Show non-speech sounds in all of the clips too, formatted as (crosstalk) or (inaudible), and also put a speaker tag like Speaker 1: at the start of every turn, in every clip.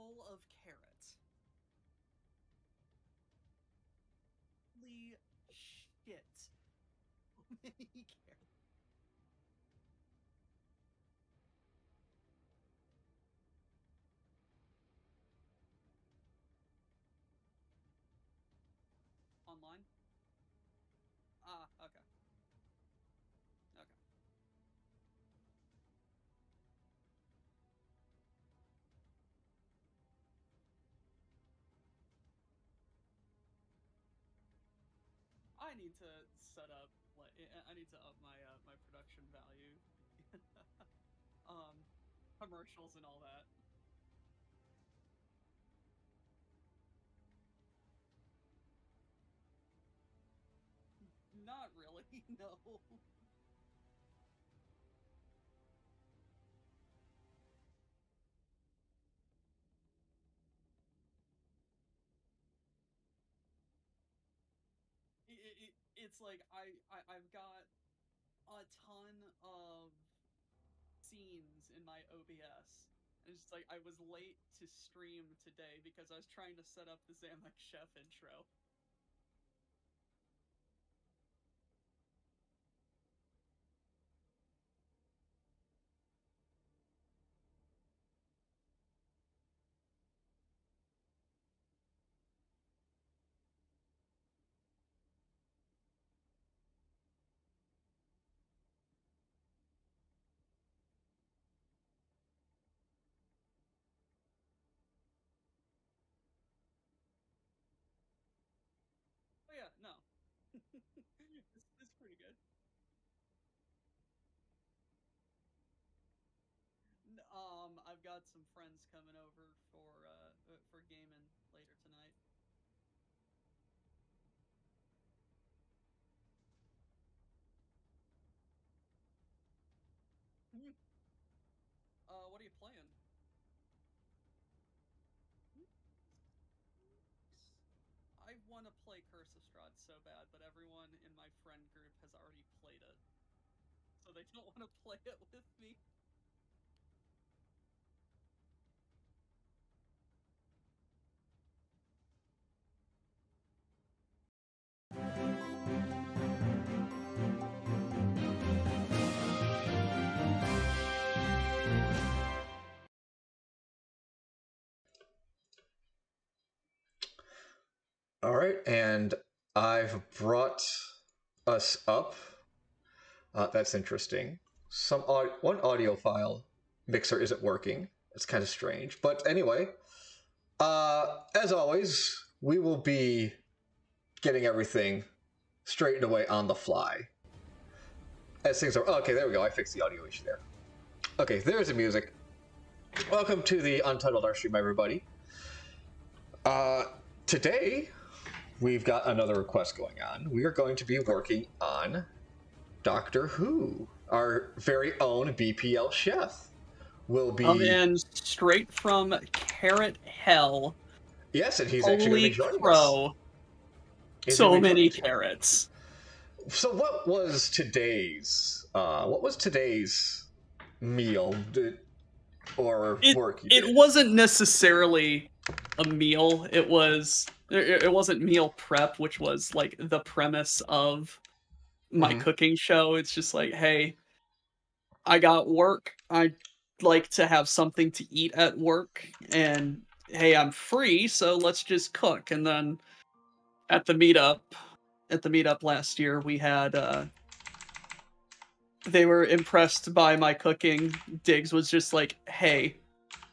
Speaker 1: full of carrots. Holy shit. So (laughs) many carrots. I need to set up like I- need to up my uh, my production value. (laughs) um commercials and all that. Not really, (laughs) no. It's like I, I I've got a ton of scenes in my OBS. And it's like I was late to stream today because I was trying to set up the Zamek Chef intro. Oh yeah, no. This, (laughs) this is pretty good. Um, I've got some friends coming over for uh uh, for gaming later tonight. Hmm. Uh, what are you playing? I want to play Curse of Strahd so bad, but everyone in my friend group has already played it, so they don't want to (laughs) play it with me.
Speaker 2: All right, and I've brought us up. Uh, that's interesting. Some aud- one audio file mixer isn't working. It's kind of strange, but anyway, uh, as always, we will be getting everything straightened away on the fly. As things are. okay, there we go. I fixed the audio issue there. Okay, there's the music. Welcome to the Untitled Art Stream, everybody. Uh, today, we've got another request going on. We are going to be working on Doctor Who. Our very own BPL chef will be.
Speaker 1: I'm in straight from Carrot Hell.
Speaker 2: Yes, and he's actually going to
Speaker 1: Holy
Speaker 2: be joining us.
Speaker 1: crow!
Speaker 2: He's
Speaker 1: So many carrots.
Speaker 2: So, what was today's? Uh, what was today's meal Did- or
Speaker 1: It-
Speaker 2: work? you
Speaker 1: It
Speaker 2: did?
Speaker 1: wasn't necessarily a meal. It was it, wasn't meal prep, which was like the premise of my
Speaker 2: Mhm.
Speaker 1: cooking show. It's just like, hey, I got work. I like to have something to eat at work, and hey, I'm free, so let's just cook. And then at the meetup, at the meetup last year, we had. uh they were impressed by my cooking. Diggs was just like, "Hey,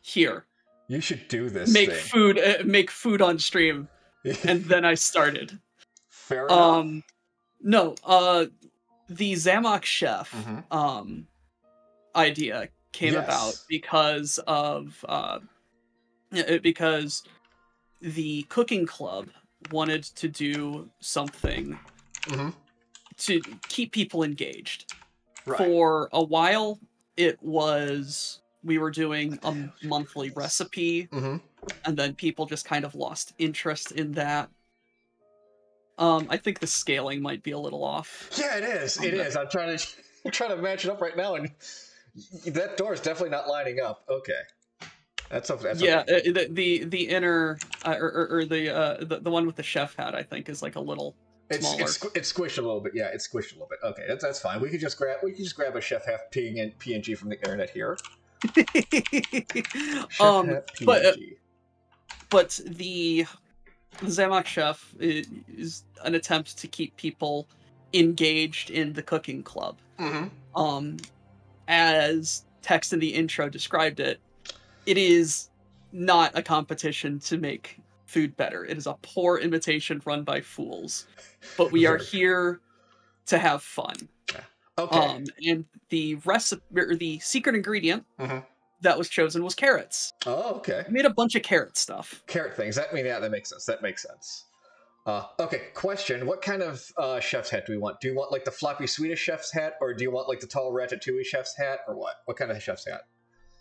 Speaker 1: here,
Speaker 2: You should do this.
Speaker 1: make
Speaker 2: thing.
Speaker 1: food, uh, make food on stream." (laughs) And then I started.
Speaker 2: Fair enough.
Speaker 1: Um, no, uh, the Zamok chef
Speaker 2: Mhm.
Speaker 1: um idea came
Speaker 2: Yes.
Speaker 1: about because of uh because the cooking club wanted to do something
Speaker 2: Mhm.
Speaker 1: to keep people engaged
Speaker 2: Right.
Speaker 1: for a while it was we were doing a monthly recipe
Speaker 2: Mhm.
Speaker 1: And then people just kind of lost interest in that um i think the scaling might be a little off
Speaker 2: Yeah, it is. It
Speaker 1: Okay.
Speaker 2: is. I'm trying to (laughs) I'm trying to match it up right now, and that door is definitely not lining up. Okay. That's a that's
Speaker 1: yeah, uh, the the the inner uh, or, or, the uh the, the one with the chef hat I think is like a little
Speaker 2: It's,
Speaker 1: smaller.
Speaker 2: it's it's squished a little bit. Yeah, it's squished a little bit. Okay, that's that's fine. We could just grab we could just grab a chef hat PNG from the internet here. (laughs) Chef
Speaker 1: um,
Speaker 2: hat
Speaker 1: but, uh,
Speaker 2: PNG.
Speaker 1: But the Zamak Chef is an attempt to keep people engaged in the cooking club.
Speaker 2: Mhm.
Speaker 1: Um, as text in the intro described it, it is not a competition to make food better. It is a poor imitation run by fools. But we are (laughs) here to have fun.
Speaker 2: Okay.
Speaker 1: Um, and the recipe or the secret ingredient
Speaker 2: Mhm.
Speaker 1: That was chosen was carrots.
Speaker 2: oh, okay.
Speaker 1: I made a bunch of carrot stuff.
Speaker 2: Carrot things. That mean yeah, that makes sense. That makes sense. Uh, okay, question: What kind of uh, chef's hat do we want? Do you want like the floppy Swedish chef's hat, or do you want like the tall ratatouille chef's hat, or what? What kind of chef's hat?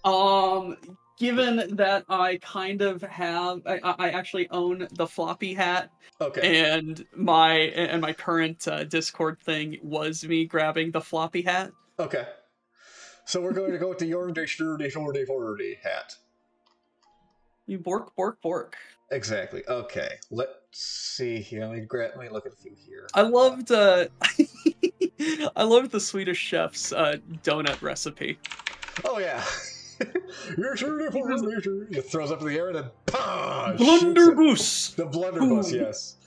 Speaker 1: Um, given that I kind of have, I, I I actually own the floppy hat,
Speaker 2: Okay.
Speaker 1: and my and my current uh, Discord thing was me grabbing the floppy hat.
Speaker 2: Okay. So we're going to go with the Jorn de Sturdy Jordy Fordy hat.
Speaker 1: You bork bork bork.
Speaker 2: Exactly. Okay. Let's see here. Let me grab. Let me look at a few here.
Speaker 1: I loved uh, (laughs) I loved the Swedish chef's uh, donut recipe.
Speaker 2: Oh yeah. Your Sturdy Fordy Sturdy. It throws up in the air and then pah.
Speaker 1: Blunderbuss.
Speaker 2: The blunderbuss. Yes. (laughs)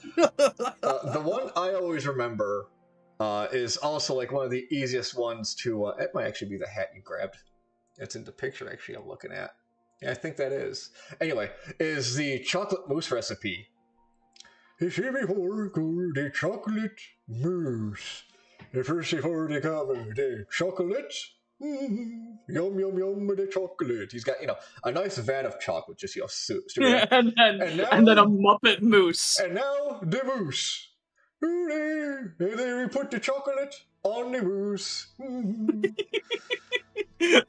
Speaker 2: Uh, the one I always remember uh, is also like one of the easiest ones to. Uh, it might actually be the hat you grabbed. It's in the picture actually I'm looking at. Yeah, I think that is. Anyway, is the chocolate mousse recipe. It's before go the chocolate mousse. The first before they cover the chocolate. Mm, yum yum yum with the chocolate. He's got you know a nice vat of chocolate, just you know, straight (laughs)
Speaker 1: and then
Speaker 2: And now-
Speaker 1: and then a Muppet moose.
Speaker 2: And now the mousse. Hooray! And we put the chocolate on the mousse. Mm. (laughs)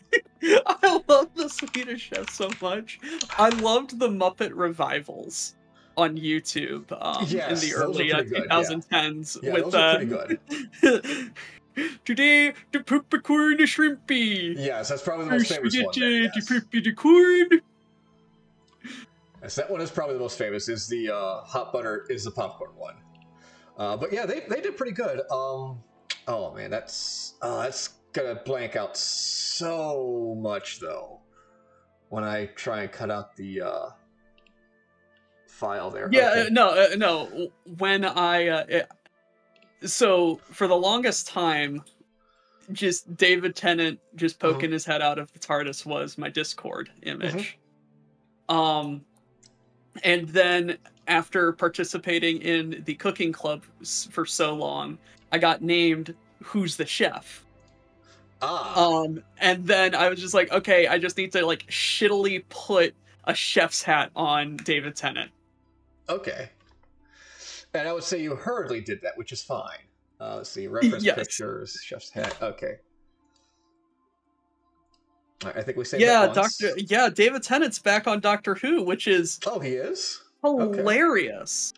Speaker 1: I love the Swedish Chef so much. I loved the Muppet revivals on YouTube um, in the early uh,
Speaker 2: pretty good, yeah.
Speaker 1: 2010s (laughs)
Speaker 2: Yeah,
Speaker 1: with uh,
Speaker 2: pretty good.
Speaker 1: today the peppercorn the shrimpy.
Speaker 2: Yes, that's probably the most famous one.
Speaker 1: Spaghetti,
Speaker 2: then,
Speaker 1: the
Speaker 2: yes.
Speaker 1: the corn.
Speaker 2: Yes, that one is probably the most famous. Is the uh, hot butter is the popcorn one. Uh, but yeah, they, they did pretty good. Um, oh man, that's uh, that's gonna blank out so much though when I try and cut out the uh, file there.
Speaker 1: Yeah,
Speaker 2: Okay.
Speaker 1: uh, no, uh, no. When I uh, it- so for the longest time, just David Tennant just
Speaker 2: Uh-huh.
Speaker 1: poking his head out of the TARDIS was my Discord
Speaker 2: Mm-hmm.
Speaker 1: image. Um, and then after participating in the cooking club for so long, I got named "Who's the Chef."
Speaker 2: Ah,
Speaker 1: Um, and then I was just like, okay, I just need to like shittily put a chef's hat on David Tennant.
Speaker 2: Okay. And I would say you hurriedly did that, which is fine. Uh, let's see, reference (laughs)
Speaker 1: Yes.
Speaker 2: pictures, chef's hat. Okay. I think we saved
Speaker 1: yeah. Doctor. Yeah, David Tennant's back on Doctor Who, which is
Speaker 2: Oh, he is.
Speaker 1: hilarious.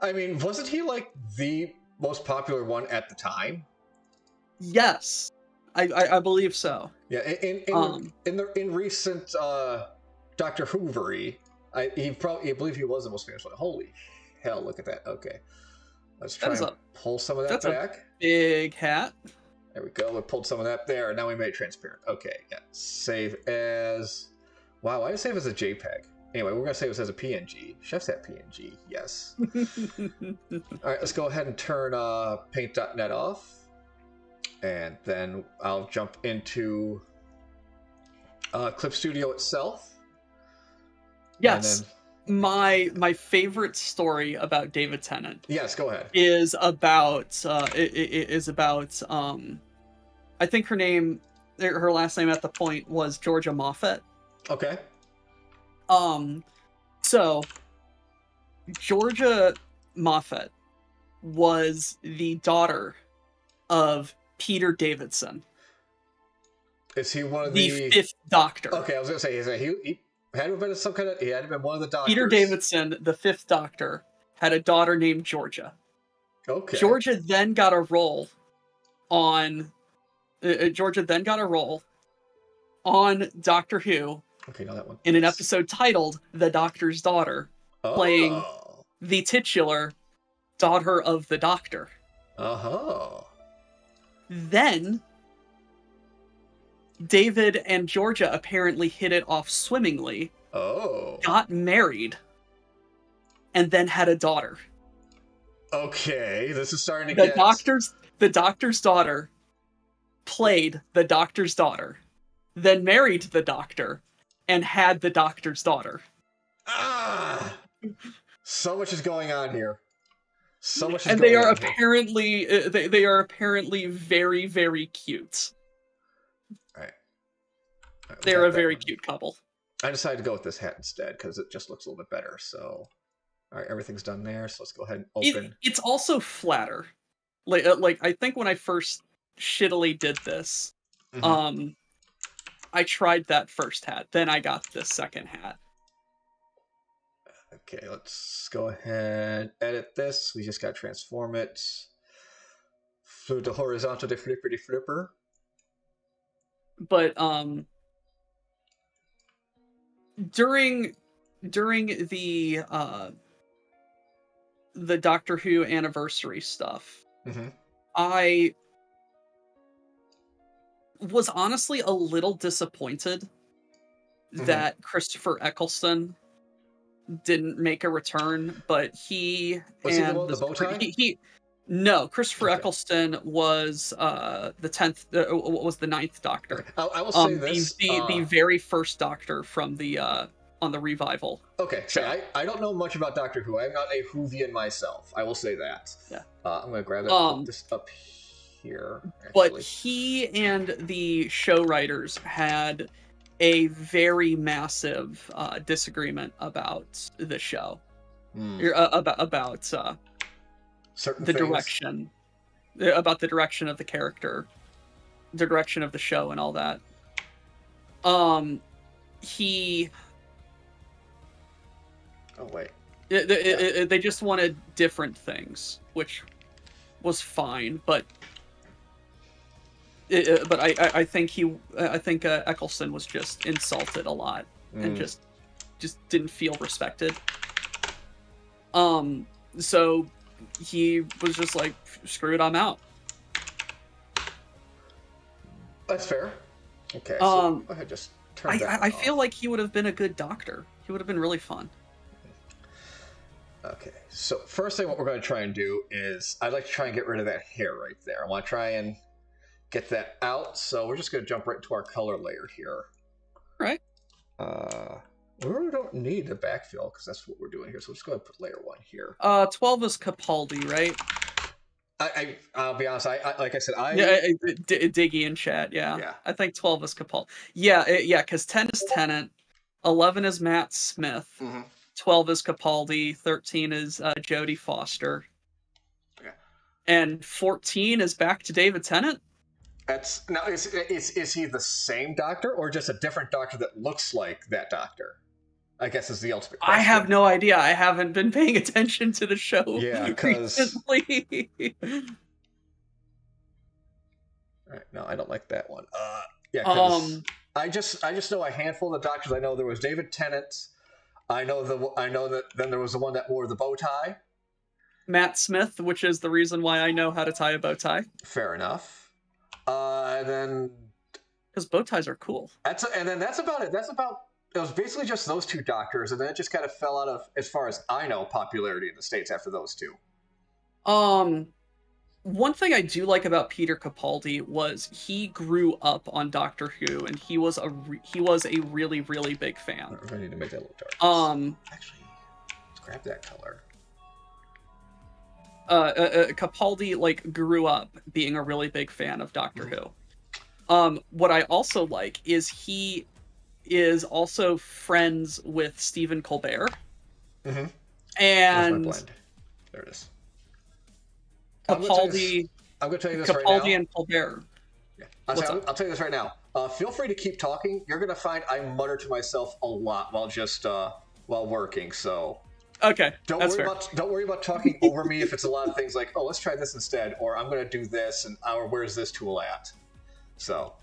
Speaker 2: I mean, wasn't he like the most popular one at the time?
Speaker 1: Yes, I, I I believe so.
Speaker 2: Yeah, in in in,
Speaker 1: Um,
Speaker 2: in the in recent uh, Doctor Hoovery, I he probably I believe he was the most famous one. Holy hell! Look at that. Okay, let's try and
Speaker 1: a-
Speaker 2: pull some of that
Speaker 1: that's a-
Speaker 2: back.
Speaker 1: Big hat.
Speaker 2: There we go. We pulled some of that there. Now we made it transparent. Okay, yeah. Save as. Wow, why did it save as a JPEG? Anyway, we're gonna save this as a PNG. Chef's at PNG. Yes. (laughs) All right, let's go ahead and turn uh, Paint.net off, and then I'll jump into uh, Clip Studio itself.
Speaker 1: yes,
Speaker 2: then-
Speaker 1: my my favorite story about David Tennant
Speaker 2: yes. Go ahead.
Speaker 1: is about uh i- i- i- is about um, I think her name, her last name at the point was Georgia Moffett.
Speaker 2: Okay.
Speaker 1: Um, so Georgia Moffett was the daughter of Peter Davidson,
Speaker 2: Is he one of
Speaker 1: the,
Speaker 2: the?
Speaker 1: fifth Doctor.
Speaker 2: Okay, I was gonna say is he, he had to have been some kind of he had to have been one of the doctors.
Speaker 1: Peter Davidson, the fifth Doctor, had a daughter named Georgia.
Speaker 2: Okay.
Speaker 1: Georgia then got a role on. Uh, uh, Georgia then got a role on Doctor Who
Speaker 2: Okay, now that one.
Speaker 1: in an episode titled "The Doctor's Daughter," playing-
Speaker 2: Oh.
Speaker 1: the titular daughter of the Doctor.
Speaker 2: Uh huh.
Speaker 1: Then David and Georgia apparently hit it off swimmingly,
Speaker 2: Oh.
Speaker 1: got married, and then had a daughter.
Speaker 2: Okay, this is starting to
Speaker 1: The
Speaker 2: get.
Speaker 1: doctor's the doctor's daughter played the doctor's daughter, then married the doctor, and had the doctor's daughter.
Speaker 2: Ah! So much is going on here. So much is
Speaker 1: And
Speaker 2: going
Speaker 1: they are
Speaker 2: on
Speaker 1: apparently uh, they, they are apparently very very cute.
Speaker 2: Alright, we
Speaker 1: They're a very
Speaker 2: one.
Speaker 1: cute couple.
Speaker 2: I decided to go with this hat instead because it just looks a little bit better. So, all right, everything's done there. So let's go ahead and
Speaker 1: It-
Speaker 2: open.
Speaker 1: it's also flatter. Like uh, like I think when I first shittily did this,
Speaker 2: Mhm.
Speaker 1: um I tried that first hat, then I got this second hat.
Speaker 2: Okay, let's go ahead edit this. We just got to transform it. Flip the horizontal de flipper de flipper.
Speaker 1: But um during during the uh the Doctor Who anniversary stuff,
Speaker 2: Mm-hmm.
Speaker 1: I was honestly a little disappointed
Speaker 2: Mhm.
Speaker 1: that Christopher Eccleston didn't make a return, but he
Speaker 2: Was he the
Speaker 1: and
Speaker 2: the bow tie?
Speaker 1: He, he- no, Christopher
Speaker 2: Okay.
Speaker 1: Eccleston was uh the tenth uh, was the ninth Doctor.
Speaker 2: I, I will say
Speaker 1: Um, the
Speaker 2: this.
Speaker 1: the, the
Speaker 2: uh,
Speaker 1: very first Doctor from the uh on the revival.
Speaker 2: okay,
Speaker 1: show.
Speaker 2: I, I don't know much about Doctor Who. I'm not a Whovian myself. I will say that.
Speaker 1: Yeah.
Speaker 2: Uh, I'm going to grab that.
Speaker 1: Um,
Speaker 2: this up here.
Speaker 1: But
Speaker 2: Actually.
Speaker 1: he and the show writers had a very massive uh, disagreement about the show. Er, uh, about about uh,
Speaker 2: certain
Speaker 1: the
Speaker 2: things.
Speaker 1: direction, about the direction of the character, the direction of the show, and all that. Um, he
Speaker 2: Oh wait.
Speaker 1: it, it, it- they just wanted different things, which was fine. But it, it- but I, I I think he I think uh, Eccleston was just insulted a lot and
Speaker 2: Mm.
Speaker 1: just just didn't feel respected. Um, so he was just like, screw it, I'm out.
Speaker 2: That's fair. Okay. So
Speaker 1: Um,
Speaker 2: go ahead, just turn
Speaker 1: I,
Speaker 2: that
Speaker 1: I, I feel like he would have been a good doctor. He would have been really fun.
Speaker 2: Okay, so first thing what we're going to try and do is I'd like to try and get rid of that hair right there. I want to try and get that out, so we're just going to jump right to our color layer here.
Speaker 1: Right.
Speaker 2: Uh, we really don't need the backfill because that's what we're doing here, so we're just going to put layer one here.
Speaker 1: Uh, twelve is Capaldi, right?
Speaker 2: I, I I'll be honest, I, I like I said, I
Speaker 1: yeah, I- I- D- Diggy in chat. Yeah,
Speaker 2: Yeah.
Speaker 1: I think twelve is Capaldi. Yeah, it- yeah, because ten is Tennant, eleven is Matt Smith,
Speaker 2: mm-hmm.
Speaker 1: twelve is Capaldi, thirteen is uh, Jodie Foster,
Speaker 2: Yeah.
Speaker 1: and fourteen is back to David Tennant.
Speaker 2: That's now is, is is he the same doctor or just a different doctor that looks like that doctor? I guess is the ultimate.
Speaker 1: I have no idea. I haven't been paying (laughs) attention to the show
Speaker 2: Yeah, 'cause-
Speaker 1: recently. (laughs)
Speaker 2: All right, no, I don't like that one. Uh, yeah,
Speaker 1: um,
Speaker 2: I just I just know a handful of the doctors. I know there was David Tennant. I know the I know that then there was the one that wore the bow tie.
Speaker 1: Matt Smith, which is the reason why I know how to tie a bow tie,
Speaker 2: Fair enough. Uh, and then
Speaker 1: because bow ties are cool.
Speaker 2: that's and then that's about it. That's about it was basically just those two doctors, and then it just kind of fell out of, as far as I know, popularity in the states after those two.
Speaker 1: Um, one thing I do like about Peter Capaldi was he grew up on Doctor Who, and he was a re- he was a really really big fan.
Speaker 2: I need to make that little dark.
Speaker 1: Um,
Speaker 2: actually, let's grab that color.
Speaker 1: Uh, uh, uh, Capaldi like grew up being a really big fan of Doctor Who. Um, what I also like is he is also friends with Stephen Colbert,
Speaker 2: Mm-hmm.
Speaker 1: And
Speaker 2: blend? There it is. I'm gonna tell you this-
Speaker 1: Capaldi,
Speaker 2: I'm going to tell you this right now.
Speaker 1: Capaldi and Colbert.
Speaker 2: Yeah. I'll, tell,
Speaker 1: up?
Speaker 2: I'll tell you this right now. Uh, feel free to keep talking. You're gonna find I mutter to myself a lot while just uh, while working. So
Speaker 1: Okay,
Speaker 2: don't worry
Speaker 1: fair.
Speaker 2: about don't worry about talking over me if it's a lot of things like oh let's try this instead or I'm gonna do this and or where's this tool at. So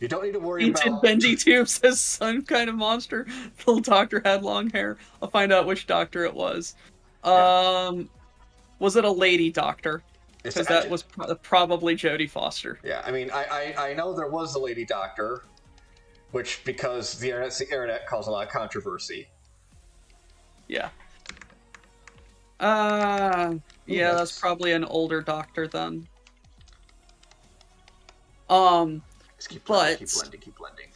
Speaker 2: You don't need to worry
Speaker 1: He
Speaker 2: about.
Speaker 1: did bendy tubes some kind of monster. The little doctor had long hair. I'll find out which doctor it was.
Speaker 2: Yeah.
Speaker 1: Um, was it a lady doctor? Because that was pro- probably Jodie Foster.
Speaker 2: Yeah, I mean, I, I, I know there was a lady doctor, which because the internet, the internet caused a lot of controversy.
Speaker 1: Yeah. Uh, yeah,
Speaker 2: that's-
Speaker 1: probably an older doctor then. Um.
Speaker 2: Just keep
Speaker 1: blending,
Speaker 2: keep
Speaker 1: But-
Speaker 2: blending, keep blending.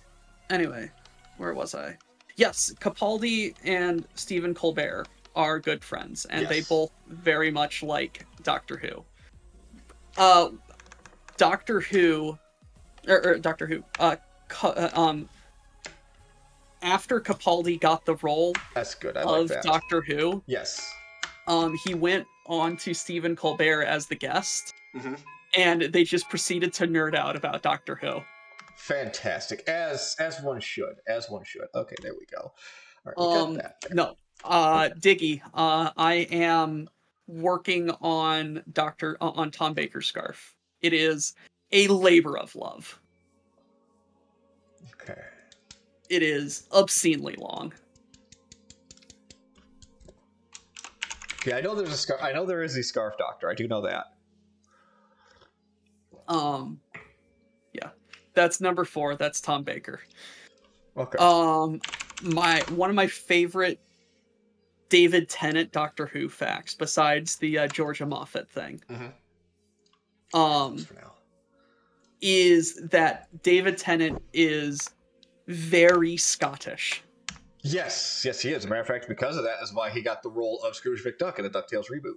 Speaker 1: Anyway, where was I? Yes, Capaldi and Stephen Colbert are good friends, and they both very much like Doctor Who. Uh, Doctor Who, or, or Doctor Who. Uh, uh, um. After Capaldi got the role
Speaker 2: That's good. I like
Speaker 1: of
Speaker 2: that.
Speaker 1: Doctor Who,
Speaker 2: yes.
Speaker 1: Um, he went on to Stephen Colbert as the guest,
Speaker 2: hmm
Speaker 1: and they just proceeded to nerd out about Doctor Who.
Speaker 2: Fantastic. As as one should. As one should. Okay, there we go. All right, we
Speaker 1: Um,
Speaker 2: got that.
Speaker 1: No, uh, Diggy, uh, I am working on Doctor uh, on Tom Baker's scarf. It is a labor of love.
Speaker 2: Okay.
Speaker 1: It is obscenely long.
Speaker 2: Yeah, I know there's a scarf. I know there is a scarf doctor. I do know that.
Speaker 1: Um, yeah, that's number four. That's Tom Baker.
Speaker 2: Okay.
Speaker 1: Um, my one of my favorite David Tennant Doctor Who facts, besides the uh, Georgia Moffett thing,
Speaker 2: Mhm.
Speaker 1: um, is that David Tennant is very Scottish.
Speaker 2: Yes, yes, he is. As a matter of fact, because of that is why he got the role of Scrooge McDuck in the DuckTales reboot.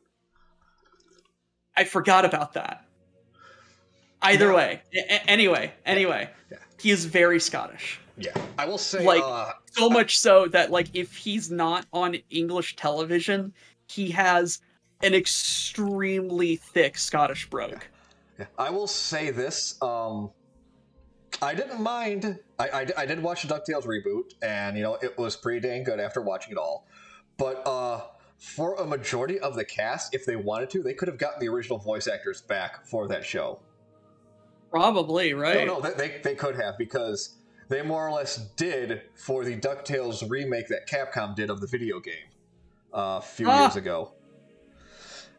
Speaker 1: I forgot about that. Either
Speaker 2: Yeah.
Speaker 1: way, A- anyway, anyway,
Speaker 2: Yeah.
Speaker 1: he is very Scottish.
Speaker 2: Yeah. I will say,
Speaker 1: Like-
Speaker 2: uh,
Speaker 1: So much so that like if he's not on English television, he has an extremely thick Scottish brogue.
Speaker 2: Yeah, I will say this. Um, I didn't mind. I, I, I did watch the Ducktales reboot, and you know it was pretty dang good after watching it all. But uh, for a majority of the cast, if they wanted to, they could have gotten the original voice actors back for that show.
Speaker 1: Probably, right?
Speaker 2: No, no, they, they, they could have because they more or less did for the Ducktales remake that Capcom did of the video game uh, a few
Speaker 1: Ah.
Speaker 2: years ago.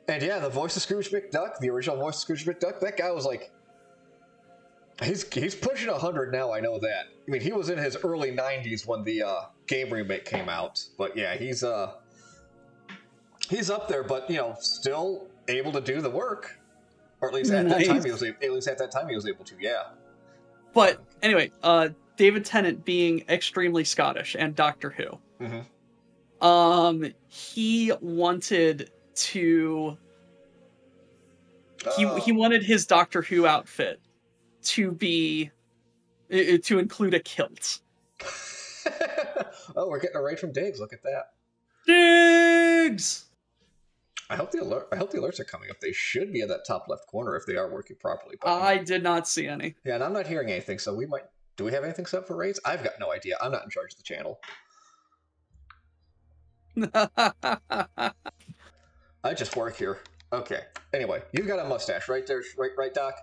Speaker 2: And yeah, the voice of Scrooge McDuck, the original voice of Scrooge McDuck, that guy was like, he's he's pushing hundred now. I know that. I mean, he was in his early '90s when the uh, game remake came out, but yeah, he's uh he's up there, but you know, still able to do the work, or at least at that time he was. a- At least at that time he was able to. Yeah.
Speaker 1: But anyway, uh, David Tennant being extremely Scottish and Doctor Who,
Speaker 2: hmm
Speaker 1: um, he wanted to he
Speaker 2: Oh.
Speaker 1: he wanted his Doctor Who outfit to be uh, to include a kilt. (laughs)
Speaker 2: oh, we're getting a raid from Diggs. Look at that.
Speaker 1: Diggs.
Speaker 2: I hope the alert. I hope the alerts are coming up. They should be in that top left corner if they are working properly. But
Speaker 1: I did not see any.
Speaker 2: yeah, and I'm not hearing anything. So we might. Do we have anything set up for raids? I've got no idea. I'm not in charge of the channel. (laughs) I just work here. Okay. Anyway, you've got a mustache, right there, right, right, Doc.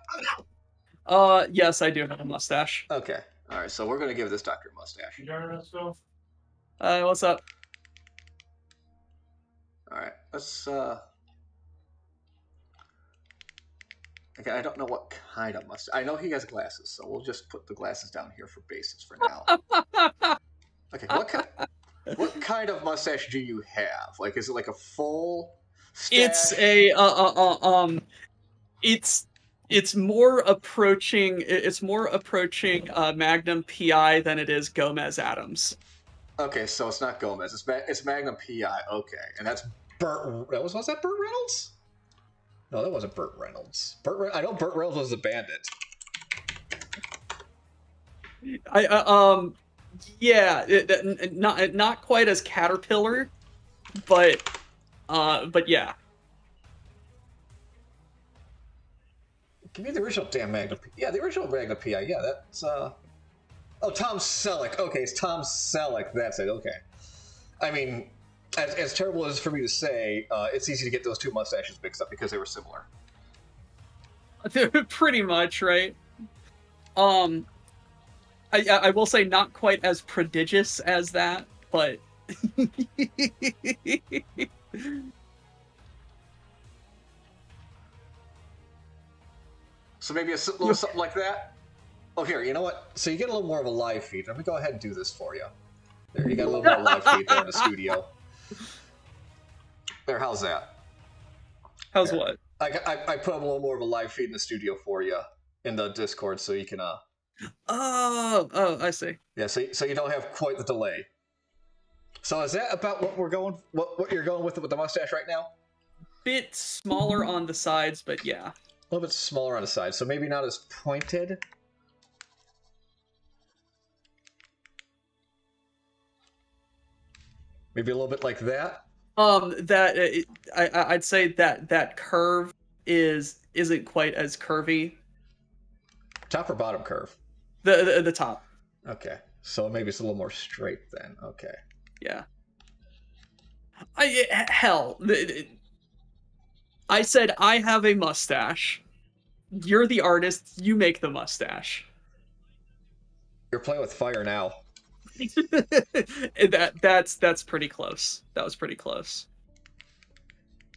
Speaker 1: Uh, yes, I do have a mustache.
Speaker 2: Okay. All right. So we're gonna give this doctor a mustache.
Speaker 3: You joining us, Phil?
Speaker 1: Uh, what's up?
Speaker 2: All right. Let's. uh Okay, I don't know what kind of mustache. I know he has glasses, so we'll just put the glasses down here for basis for now. (laughs) Okay, what kind, what kind of mustache do you have? Like, is it like a full?
Speaker 1: it's a uh, uh, uh, um, it's it's more approaching it's more approaching uh, Magnum PI than it is Gomez Addams.
Speaker 2: Okay, so it's not Gomez. It's Ma- it's Magnum PI. Okay, and that's Burt. That was was that Burt Reynolds? No, that wasn't Burt Reynolds. Burt. Re- I know Burt Reynolds was the bandit.
Speaker 1: I uh, um, yeah, it, it- not not quite as Caterpillar, but uh, but yeah.
Speaker 2: Give me the original damn Magna P- Yeah, the original Magna PI. Yeah, that's uh. Oh, Tom Selleck. Okay, it's Tom Selleck. That's it. Okay. I mean, as, as terrible as for me to say, uh, it's easy to get those two mustaches mixed up because they were similar. (laughs)
Speaker 1: Pretty much, right? Um, I, I will say not quite as prodigious as that, but (laughs)
Speaker 2: So maybe a little something like that. Oh, here, you know what? So you get a little more of a live feed. Let me go ahead and do this for you. There, you got a little more live feed there in the (laughs) studio. There, how's that?
Speaker 1: how's
Speaker 2: Yeah.
Speaker 1: what?
Speaker 2: I, I, I put up a little more of a live feed in the studio for you in the Discord, so you can uh
Speaker 1: Oh, oh, I see.
Speaker 2: yeah, so so you don't have quite the delay. So is that about what we're going what what you're going with with the mustache right now?
Speaker 1: Bit smaller on the sides, but yeah.
Speaker 2: A little bit smaller on the side, so maybe not as pointed. Maybe a little bit like that.
Speaker 1: Um, that it, I I- I'd say that that curve is isn't quite as curvy.
Speaker 2: Top or bottom curve?
Speaker 1: The the, the top,
Speaker 2: Okay. So maybe it's a little more straight then. Okay.
Speaker 1: yeah. I hell, it- I said I have a mustache. You're the artist. You make the mustache.
Speaker 2: You're playing with fire now. (laughs)
Speaker 1: that that's that's pretty close. That was pretty close.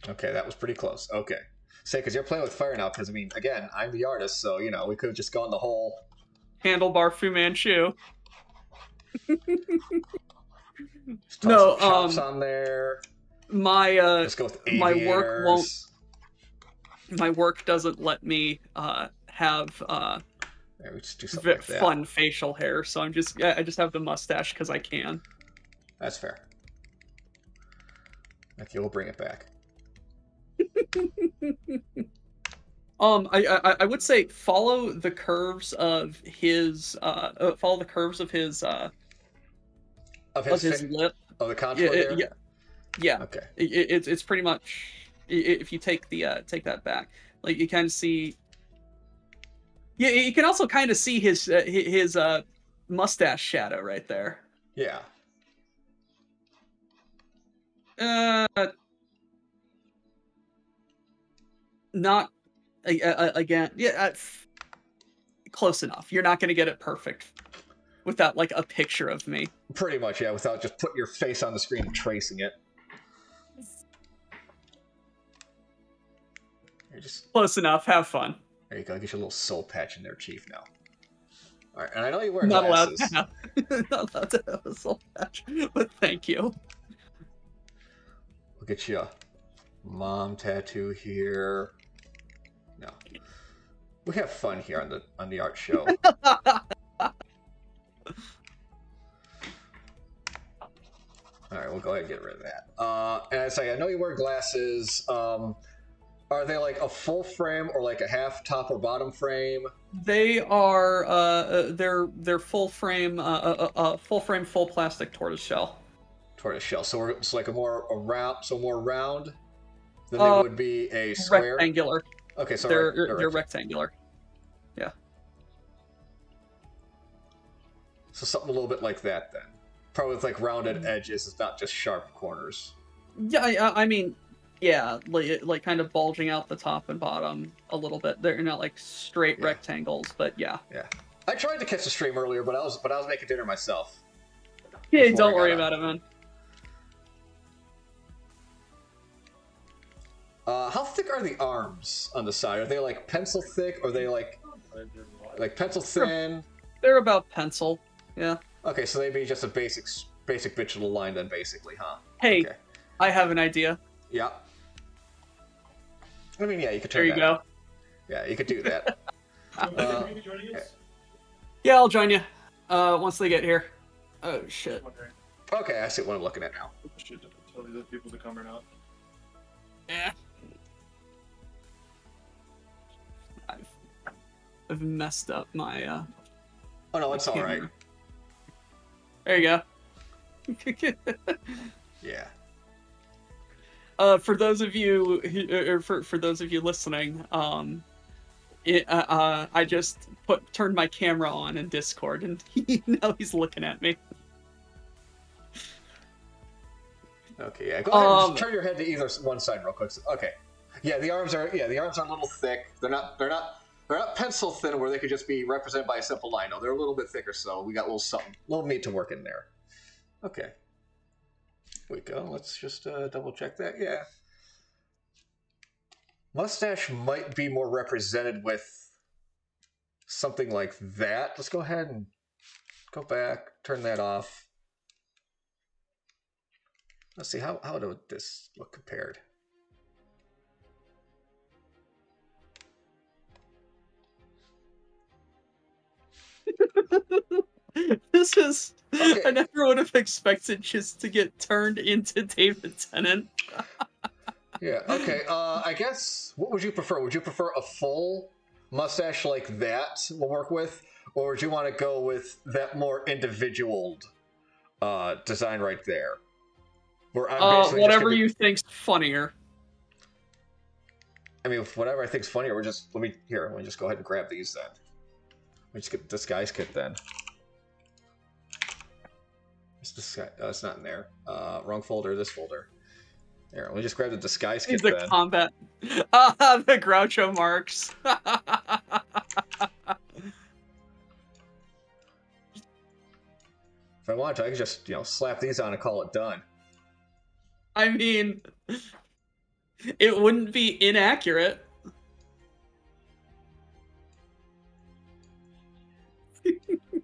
Speaker 2: Okay, that was pretty close. Okay. Say, because you're playing with fire now, because, I mean, again, I'm the artist, so, you know, we could have just gone the whole.
Speaker 1: Handlebar Fu Manchu. No, um,
Speaker 2: on there.
Speaker 1: My uh
Speaker 2: Let's go with
Speaker 1: my work won't-. My work doesn't let me uh have uh
Speaker 2: Yeah, we just do
Speaker 1: v-
Speaker 2: like
Speaker 1: fun facial hair, so I'm just yeah, I just have the mustache because I can.
Speaker 2: That's fair. Okay, we'll bring it back. (laughs)
Speaker 1: Um, I, I I would say follow the curves of his uh, uh follow the curves of his uh
Speaker 2: Of
Speaker 1: of
Speaker 2: his,
Speaker 1: his lip.
Speaker 2: of the contour
Speaker 1: Yeah,
Speaker 2: there?
Speaker 1: yeah, yeah.
Speaker 2: Okay.
Speaker 1: It, it, it's it's pretty much if you take the uh take that back, like you kind of see. Yeah, you can also kind of see his uh, his uh mustache shadow right there.
Speaker 2: Yeah.
Speaker 1: Uh, not again. Yeah, uh, close enough. You're not gonna get it perfect without like a picture of me.
Speaker 2: Pretty much, yeah, without just putting your face on the screen and tracing it. You just
Speaker 1: Close enough. Have fun.
Speaker 2: there you go. Get your little soul patch in there, Chief. Now. All right, and I know you wear
Speaker 1: Not allowed
Speaker 2: glasses.
Speaker 1: to have. (laughs) not allowed to have a soul patch, but thank you.
Speaker 2: We'll get you a mom tattoo here. No, we have fun here on the on the art show. (laughs) All right, we'll go ahead and get rid of that. Uh, and I say, I know you wear glasses. Um, are they like a full frame or like a half top or bottom frame?
Speaker 1: They are uh, uh they're they're full frame uh, uh, uh full frame full plastic tortoise shell.
Speaker 2: Tortoise shell. So it's like a more a round, so more round than
Speaker 1: Uh,
Speaker 2: they would be a square.
Speaker 1: Rectangular.
Speaker 2: Okay, so
Speaker 1: they're
Speaker 2: they're
Speaker 1: they're
Speaker 2: rec-
Speaker 1: rectangular.
Speaker 2: so something a little bit like that then. Probably with like rounded
Speaker 1: Mm-hmm.
Speaker 2: edges. It's not just sharp corners.
Speaker 1: Yeah, I, I mean, yeah, like like kind of bulging out the top and bottom a little bit. They're not like straight
Speaker 2: Yeah.
Speaker 1: rectangles, but yeah. Yeah.
Speaker 2: I tried to catch the stream earlier, but I was but I was making dinner myself.
Speaker 1: Yeah, don't worry about it, man.
Speaker 2: Uh, how thick are the arms on the side? Are they like pencil thick? Or are they like like pencil thin?
Speaker 1: They're about pencil. Yeah.
Speaker 2: Okay, so they'd be just a basic basic digital line then, basically, huh?
Speaker 1: Hey,
Speaker 2: Okay.
Speaker 1: I have an idea.
Speaker 2: Yeah. I mean, yeah, you could
Speaker 1: There you
Speaker 2: that.
Speaker 1: go.
Speaker 2: Yeah, you could do that. (laughs) Uh,
Speaker 1: Yeah, I'll join you. Uh, once they get here. Oh shit.
Speaker 3: Okay.
Speaker 2: okay, I see what I'm looking at now.
Speaker 3: Should tell these people to come or not.
Speaker 1: Yeah. I've, I've messed up my uh.
Speaker 2: Oh no, it's all right.
Speaker 1: There you go. (laughs)
Speaker 2: Yeah.
Speaker 1: Uh, for those of you, who, or for for those of you listening, um, it, uh, uh, I just put turned my camera on in Discord, and (laughs) he, now he's looking at me.
Speaker 2: Okay, yeah. Go ahead and
Speaker 1: Um,
Speaker 2: just turn your head to either one side real quick. Okay. Yeah, the arms are yeah, the arms are a little thick. They're not they're not They're not pencil thin where they could just be represented by a simple line. No, they're a little bit thicker, so we got a little something, a little meat to work in there. Okay. We go. Let's just uh, double check that. Yeah. Mustache might be more represented with something like that. Let's go ahead and go back, turn that off. Let's see, how, how would this look compared? (laughs) (laughs)
Speaker 1: this is.
Speaker 2: Okay.
Speaker 1: I never would have expected just to get turned into David Tennant. (laughs)
Speaker 2: Yeah, okay. Uh, I guess, what would you prefer? Would you prefer a full mustache like that we'll work with? Or would you want to go with that more individual uh, design right there? Where I'm
Speaker 1: Uh, whatever
Speaker 2: be-
Speaker 1: you think's funnier.
Speaker 2: I mean, whatever I think's funnier, we're just, let me, here, let me just go ahead and grab these then. Let me just get this guy's kit then. It's guy, oh, it's not in there. Uh, wrong folder, this folder. There. let me just grab the disguise kit
Speaker 1: the
Speaker 2: then.
Speaker 1: combat. (laughs) Ah, the Groucho Marx. (laughs)
Speaker 2: If I want to, I could just, you know, slap these on and call it done.
Speaker 1: I mean, it wouldn't be inaccurate.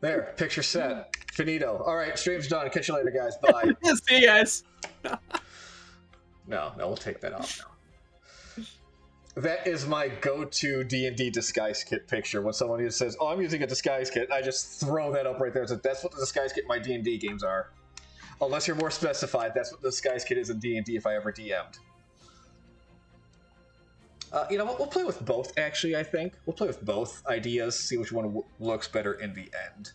Speaker 2: There, picture set. (laughs) Finito. All right, stream's done. Catch you later, guys. Bye. (laughs)
Speaker 1: See you guys.
Speaker 2: no, no, we'll take that off now. That is my go-to D&D disguise kit picture. When someone just says, "Oh, I'm using a disguise kit," I just throw that up right there. So that's what the disguise kit in my D&D games are. Unless you're more specified, that's what the disguise kit is in D&D if I ever DM'd. Uh, you know what? We'll play with both. Actually, I think we'll play with both ideas. See which one w- looks better in the end.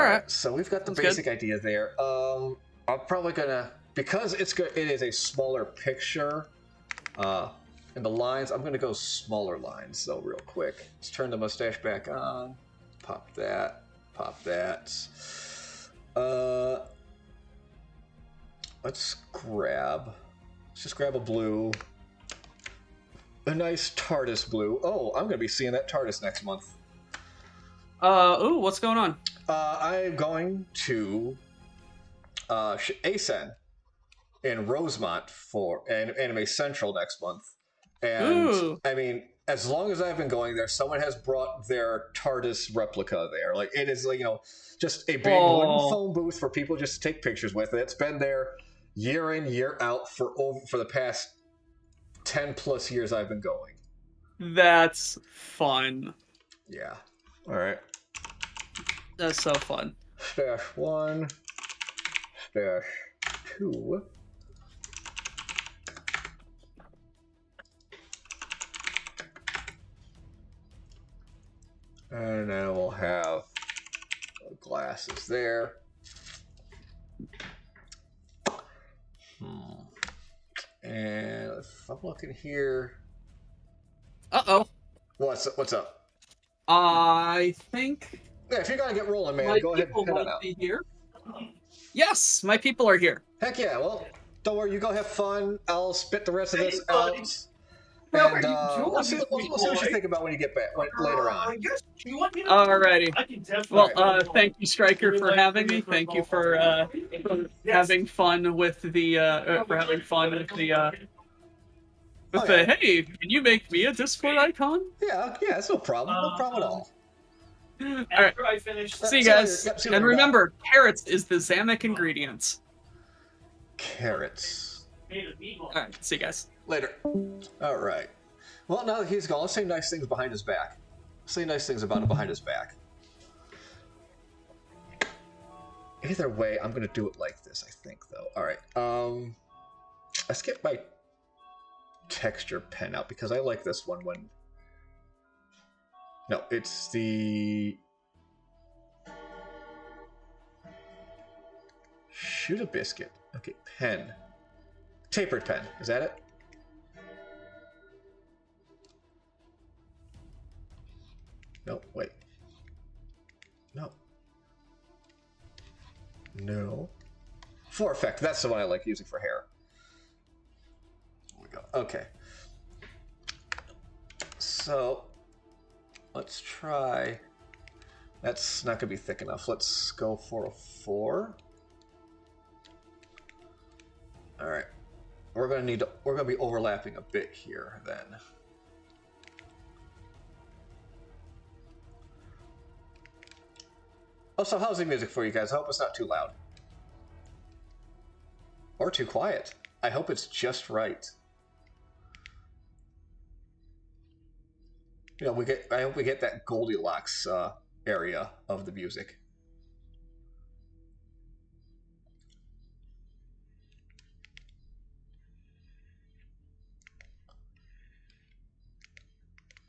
Speaker 1: All right.
Speaker 2: So we've got the
Speaker 1: good.
Speaker 2: basic idea there. Um, I'm probably gonna because it's good. It is a smaller picture. Uh, and the lines, I'm gonna go smaller lines though, real quick. Let's turn the mustache back on. Pop that. Pop that. Uh, let's grab. Let's just grab a blue. A nice TARDIS blue. Oh, I'm gonna be seeing that TARDIS next month.
Speaker 1: Uh, ooh, what's going on?
Speaker 2: Uh, I'm going to uh, ACen in Rosemont for an Anime Central next month. And
Speaker 1: Ooh.
Speaker 2: I mean, as long as I've been going there, someone has brought their TARDIS replica there. Like it is like you know, just a big
Speaker 1: Aw.
Speaker 2: wooden phone booth for people just to take pictures with. It's been there year in year out for over for the past ten plus years I've been going.
Speaker 1: That's fun.
Speaker 2: Yeah. All right.
Speaker 1: That's so fun.
Speaker 2: Stash one. Stash two. And then we'll have glasses there. Hmm. And if I'm looking here,
Speaker 1: Uh oh.
Speaker 2: what's what's up?
Speaker 1: I think
Speaker 2: Yeah, if you're gonna get rolling, man,
Speaker 1: my
Speaker 2: go ahead
Speaker 1: people
Speaker 2: and head on
Speaker 1: might
Speaker 2: out.
Speaker 1: be here. Yes, my people are here.
Speaker 2: Heck yeah! Well, don't worry. You go have fun. I'll spit the rest of this
Speaker 3: Hey,
Speaker 2: out,
Speaker 3: buddy.
Speaker 2: and
Speaker 3: How are you
Speaker 2: uh,
Speaker 3: doing,
Speaker 2: we'll, see, we'll, we'll see what you
Speaker 3: boy?
Speaker 2: think about when you get back when, later
Speaker 3: Uh,
Speaker 2: on.
Speaker 3: yes, you want me to?
Speaker 1: Alrighty.
Speaker 3: I can definitely.
Speaker 1: Well, uh, thank you, Striker, for having me. Thank you for uh, for having fun with the uh, uh, for having fun with the uh, with
Speaker 2: Oh,
Speaker 1: the
Speaker 2: yeah.
Speaker 1: hey, can you make me a Discord icon?
Speaker 2: Yeah, yeah, it's no problem. No problem at all.
Speaker 1: Alright,
Speaker 3: I finish.
Speaker 1: see you
Speaker 2: See you later.
Speaker 1: guys.
Speaker 2: Yep, see
Speaker 1: And
Speaker 2: later, bye.
Speaker 1: remember, carrots is the Zamek ingredients.
Speaker 2: Carrots.
Speaker 1: Alright, see you guys.
Speaker 2: Later. All right. Well, now that he's gone, let's say nice things behind his back. Say nice things about him behind his back. Either way, I'm gonna do it like this. I think, though. All right. Um, let's get my texture pen out because I like this one when. No, it's the. Shoot a biscuit. Okay, pen. Tapered pen. Is that it? No, wait. No. No. For effect. That's the one I like using for hair. There we go. Okay. So, let's try. That's not going to be thick enough. Let's go for a four. All right, we're going to need to. We're going to be overlapping a bit here then. Oh, so how's the music for you guys? I hope it's not too loud. Or too quiet. I hope it's just right. You know, we get. I hope we get that Goldilocks uh, area of the music.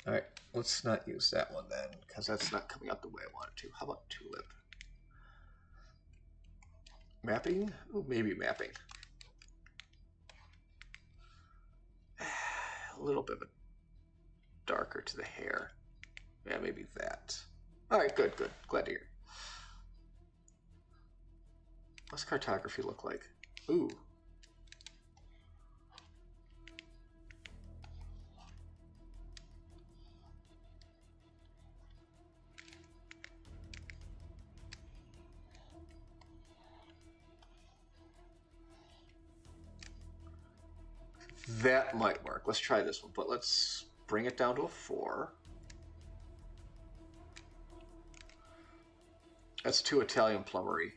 Speaker 2: All right, let's not use that one then, because that's not coming out the way I want it to. How about tulip? Mapping? Ooh, maybe mapping. (sighs) A little bit of a darker to the hair. Yeah, maybe that. All right, good, good. Glad to hear. What's cartography look like? Ooh. That might work. Let's try this one, but let's bring it down to a four. That's two Italian plumbery.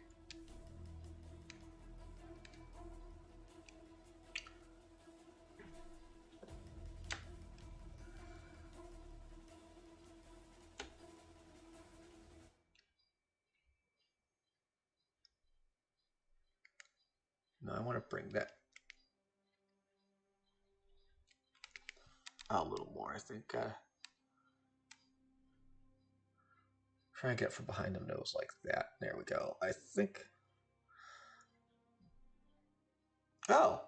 Speaker 2: Now I want to bring that a little more, I think. Uh, try and get from behind the nose like that. There we go. I think. Oh,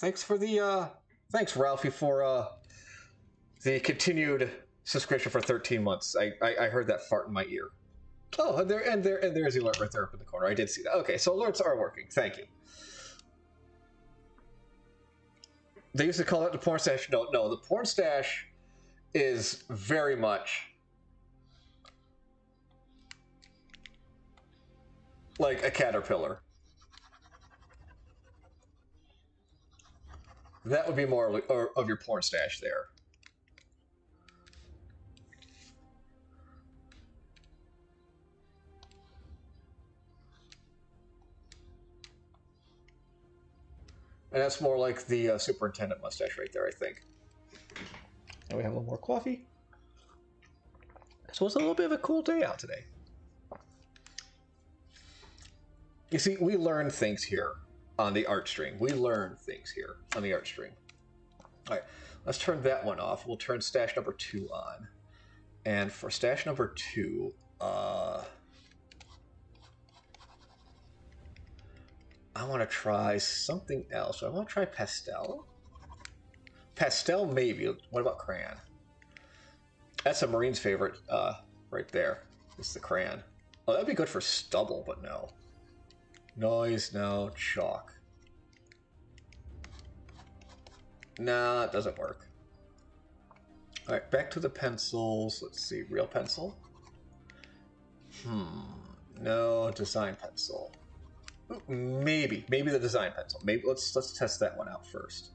Speaker 2: thanks for the uh, thanks Ralphie for uh, the continued subscription for 13 months. I, I I heard that fart in my ear. Oh, and there and there and there's the alert right there up in the corner. I did see that. Okay, so alerts are working. Thank you. They used to call it the porn stash. No, no, the porn stash is very much like a caterpillar. That would be more of your porn stash there. And that's more like the uh, superintendent mustache right there, I think. And we have a little more coffee. So it's a little bit of a cool day out today. You see, we learn things here on the art stream. We learn things here on the art stream. All right, let's turn that one off. We'll turn stash number two on. And for stash number two, uh, I want to try something else. I want to try pastel. Pastel, maybe. What about crayon? That's a Marine's favorite, uh, right there. It's the crayon. Oh, that'd be good for stubble, but no. Noise, no. Chalk. Nah, it doesn't work. All right, back to the pencils. Let's see, real pencil. Hmm. No, design pencil. Maybe, maybe the design pencil. Maybe let's let's test that one out first,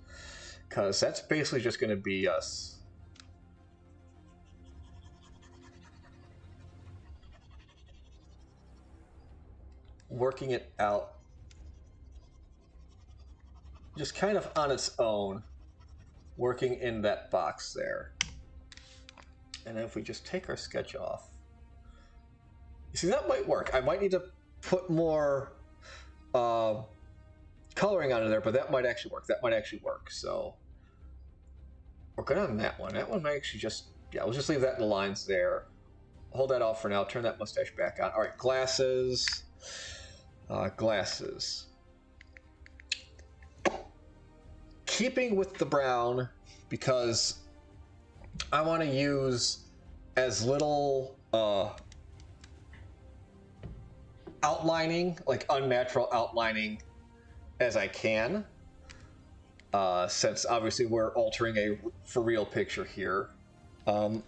Speaker 2: because that's basically just going to be us. Working it out just kind of on its own, working in that box there. And if we just take our sketch off, you see, that might work. I might need to put more uh, coloring onto there, but that might actually work. That might actually work. So we're good on that one. That one might actually just, yeah, we'll just leave that in the lines there. Hold that off for now. Turn that mustache back on. All right, glasses. Uh, glasses. Keeping with the brown because I want to use as little uh, outlining, like unnatural outlining, as I can. Uh, since obviously we're altering a for real picture here. Um,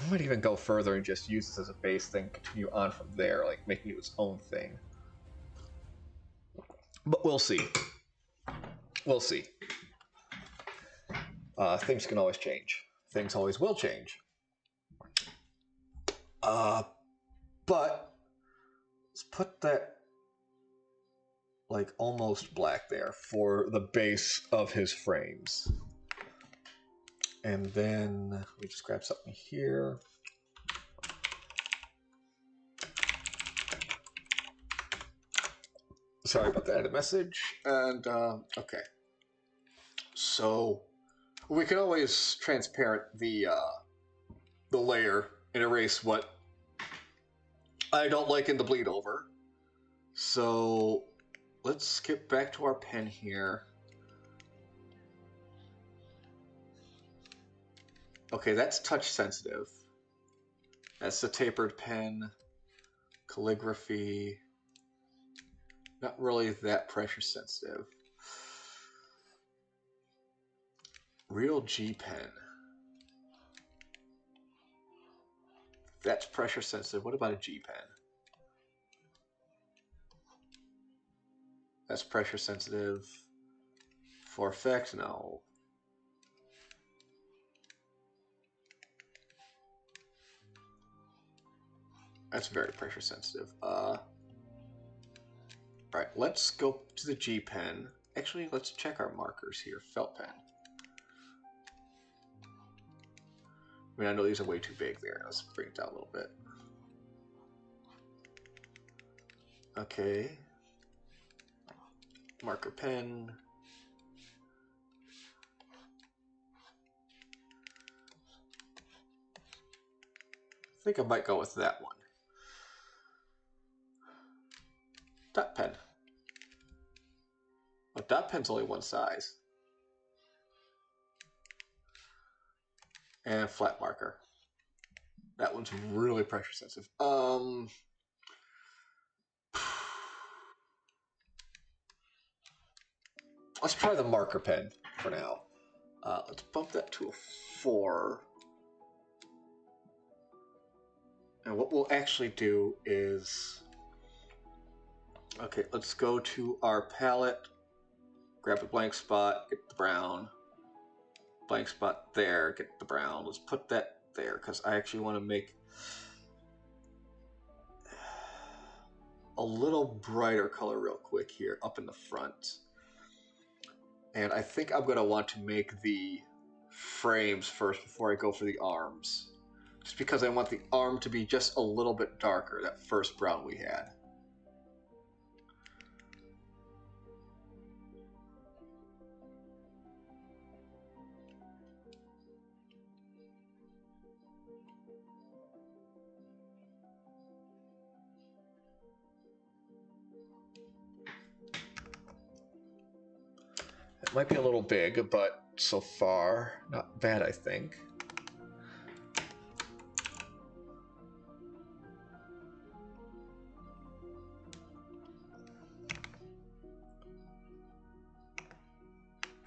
Speaker 2: I might even go further and just use this as a base thing, continue on from there, like making it its own thing. But we'll see. We'll see. Uh, things can always change. Things always will change. Uh, but let's put that like almost black there for the base of his frames. And then we just grab something here. Sorry about that, a message. And, uh, okay. So, we can always transparent the, uh, the layer and erase what I don't like in the bleed over. So, let's skip back to our pen here. Okay, that's touch sensitive. That's the tapered pen. Calligraphy. Not really that pressure sensitive. Real G pen. That's pressure sensitive. What about a G pen? That's pressure sensitive. For effect, no. That's very pressure sensitive. Uh, Alright, let's go to the G pen. Actually, let's check our markers here. Felt pen. I mean, I know these are way too big there. Let's bring it down a little bit. Okay. Marker pen. I think I might go with that one. Dot pen. But dot pen's only one size. And flat marker. That one's really pressure sensitive. Um, (sighs) let's try the marker pen for now. Uh, let's bump that to a four. And what we'll actually do is, okay, let's go to our palette, grab a blank spot, get the brown, blank spot there, get the brown. Let's put that there because I actually want to make a little brighter color real quick here up in the front. And I think I'm going to want to make the frames first before I go for the arms. Just because I want the arm to be just a little bit darker, that first brown we had. Might be a little big, but so far, not bad, I think.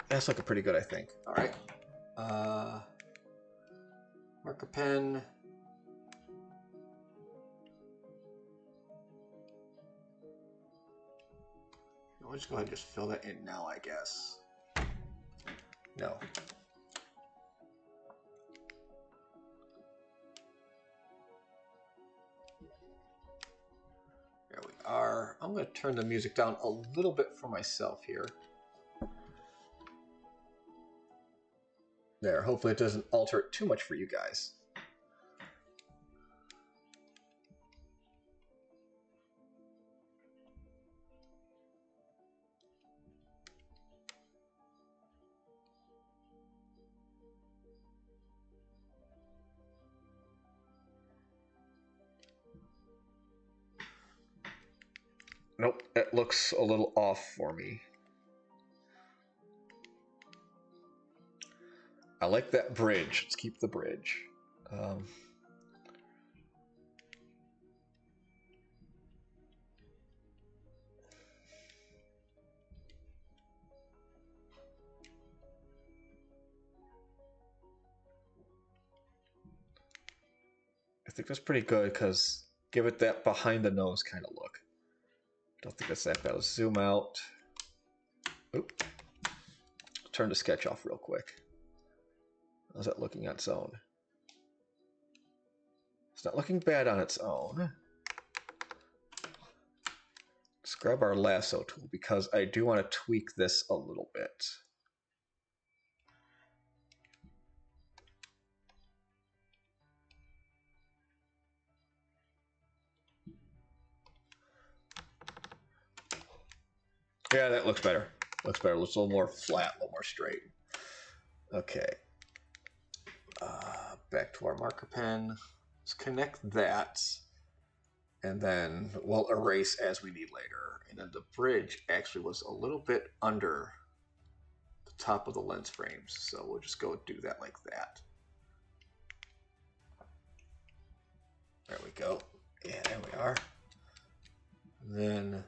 Speaker 2: That's looking pretty good, I think. All right. Uh, marker pen. I'll just go ahead and just fill that in now, I guess. No. There we are. I'm going to turn the music down a little bit for myself here. There, hopefully it doesn't alter it too much for you guys. Looks a little off for me. I like that bridge. Let's keep the bridge. Um, think that's pretty good because give it that behind the nose kind of look. Don't think that's that bad. Let's zoom out. Oop. Turn the sketch off real quick. How's that looking on its own? It's not looking bad on its own. Let's grab our lasso tool because I do want to tweak this a little bit. Yeah, that looks better. Looks better. Looks a little more flat, a little more straight. Okay. Uh, back to our marker pen. Let's connect that. And then we'll erase as we need later. And then the bridge actually was a little bit under the top of the lens frames. So we'll just go do that like that. There we go. Yeah, there we are. Then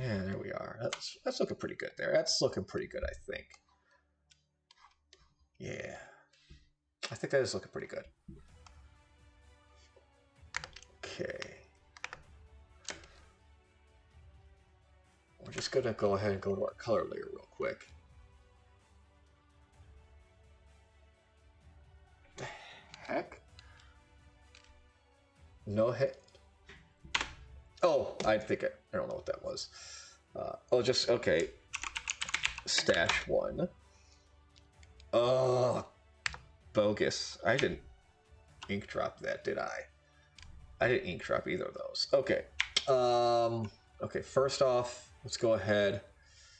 Speaker 2: Yeah, there we are. That's that's looking pretty good there. That's looking pretty good, I think. Yeah. I think that is looking pretty good. Okay. We're just gonna go ahead and go to our color layer real quick. The heck? No hit. Oh, I think I, I don't know what that was. Uh, oh, just okay. Stash one. Oh, bogus. I didn't ink drop that, did I? I didn't ink drop either of those. Okay. Um. Okay. First off, let's go ahead.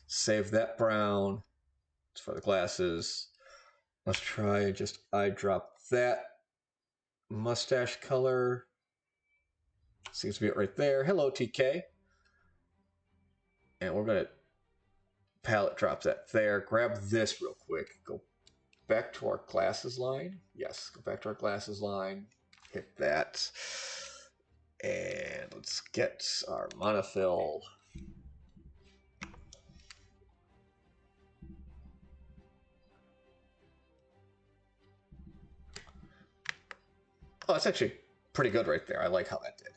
Speaker 2: Save that brown. It's for the glasses. Let's try and just eye drop that mustache color. Seems to be it right there. Hello, TK. And we're going to palette drop that there. Grab this real quick. Go back to our glasses line. Yes, go back to our glasses line. Hit that. And let's get our monofill. Oh, that's actually pretty good right there. I like how that did.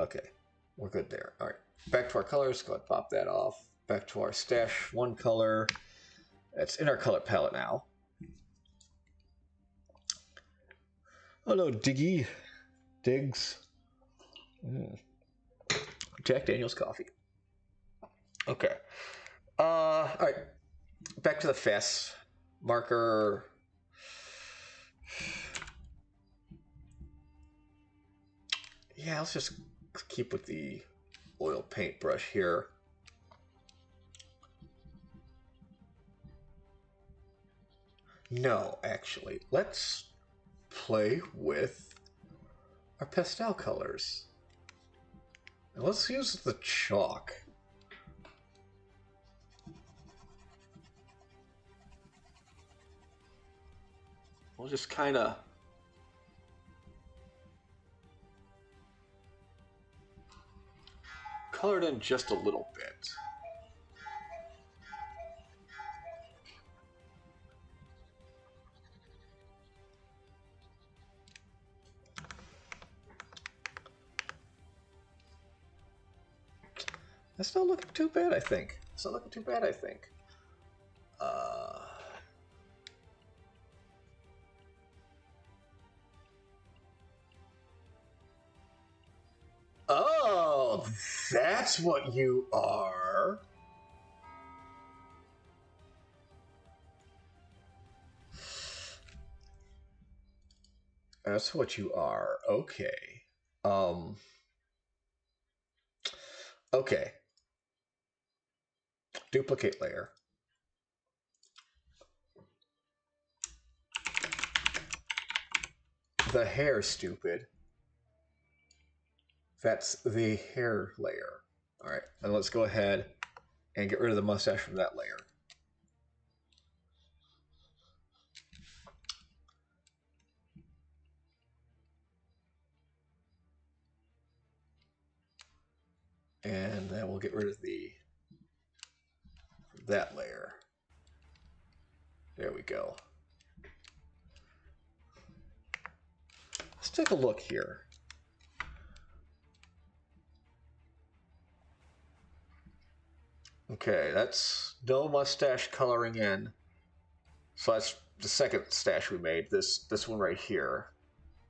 Speaker 2: Okay, we're good there. All right, back to our colors. Go ahead, pop that off. Back to our stash one color. That's in our color palette now. Hello, Diggy. Diggs. Mm. Jack Daniels coffee. Okay. Uh, all right. Back to the fast marker. Yeah, let's just keep with the oil paintbrush here. No, actually, let's play with our pastel colors. Let's use the chalk. We'll just kind of color it in just a little bit. That's not looking too bad, I think. It's not looking too bad, I think. Uh... That's what you are. That's what you are. Okay. Um Okay. Duplicate layer. The hair, stupid. That's the hair layer. All right, and let's go ahead and get rid of the mustache from that layer. And then we'll get rid of the that layer. There we go. Let's take a look here. Okay, that's no mustache coloring in. So that's the second stash we made. This this one right here.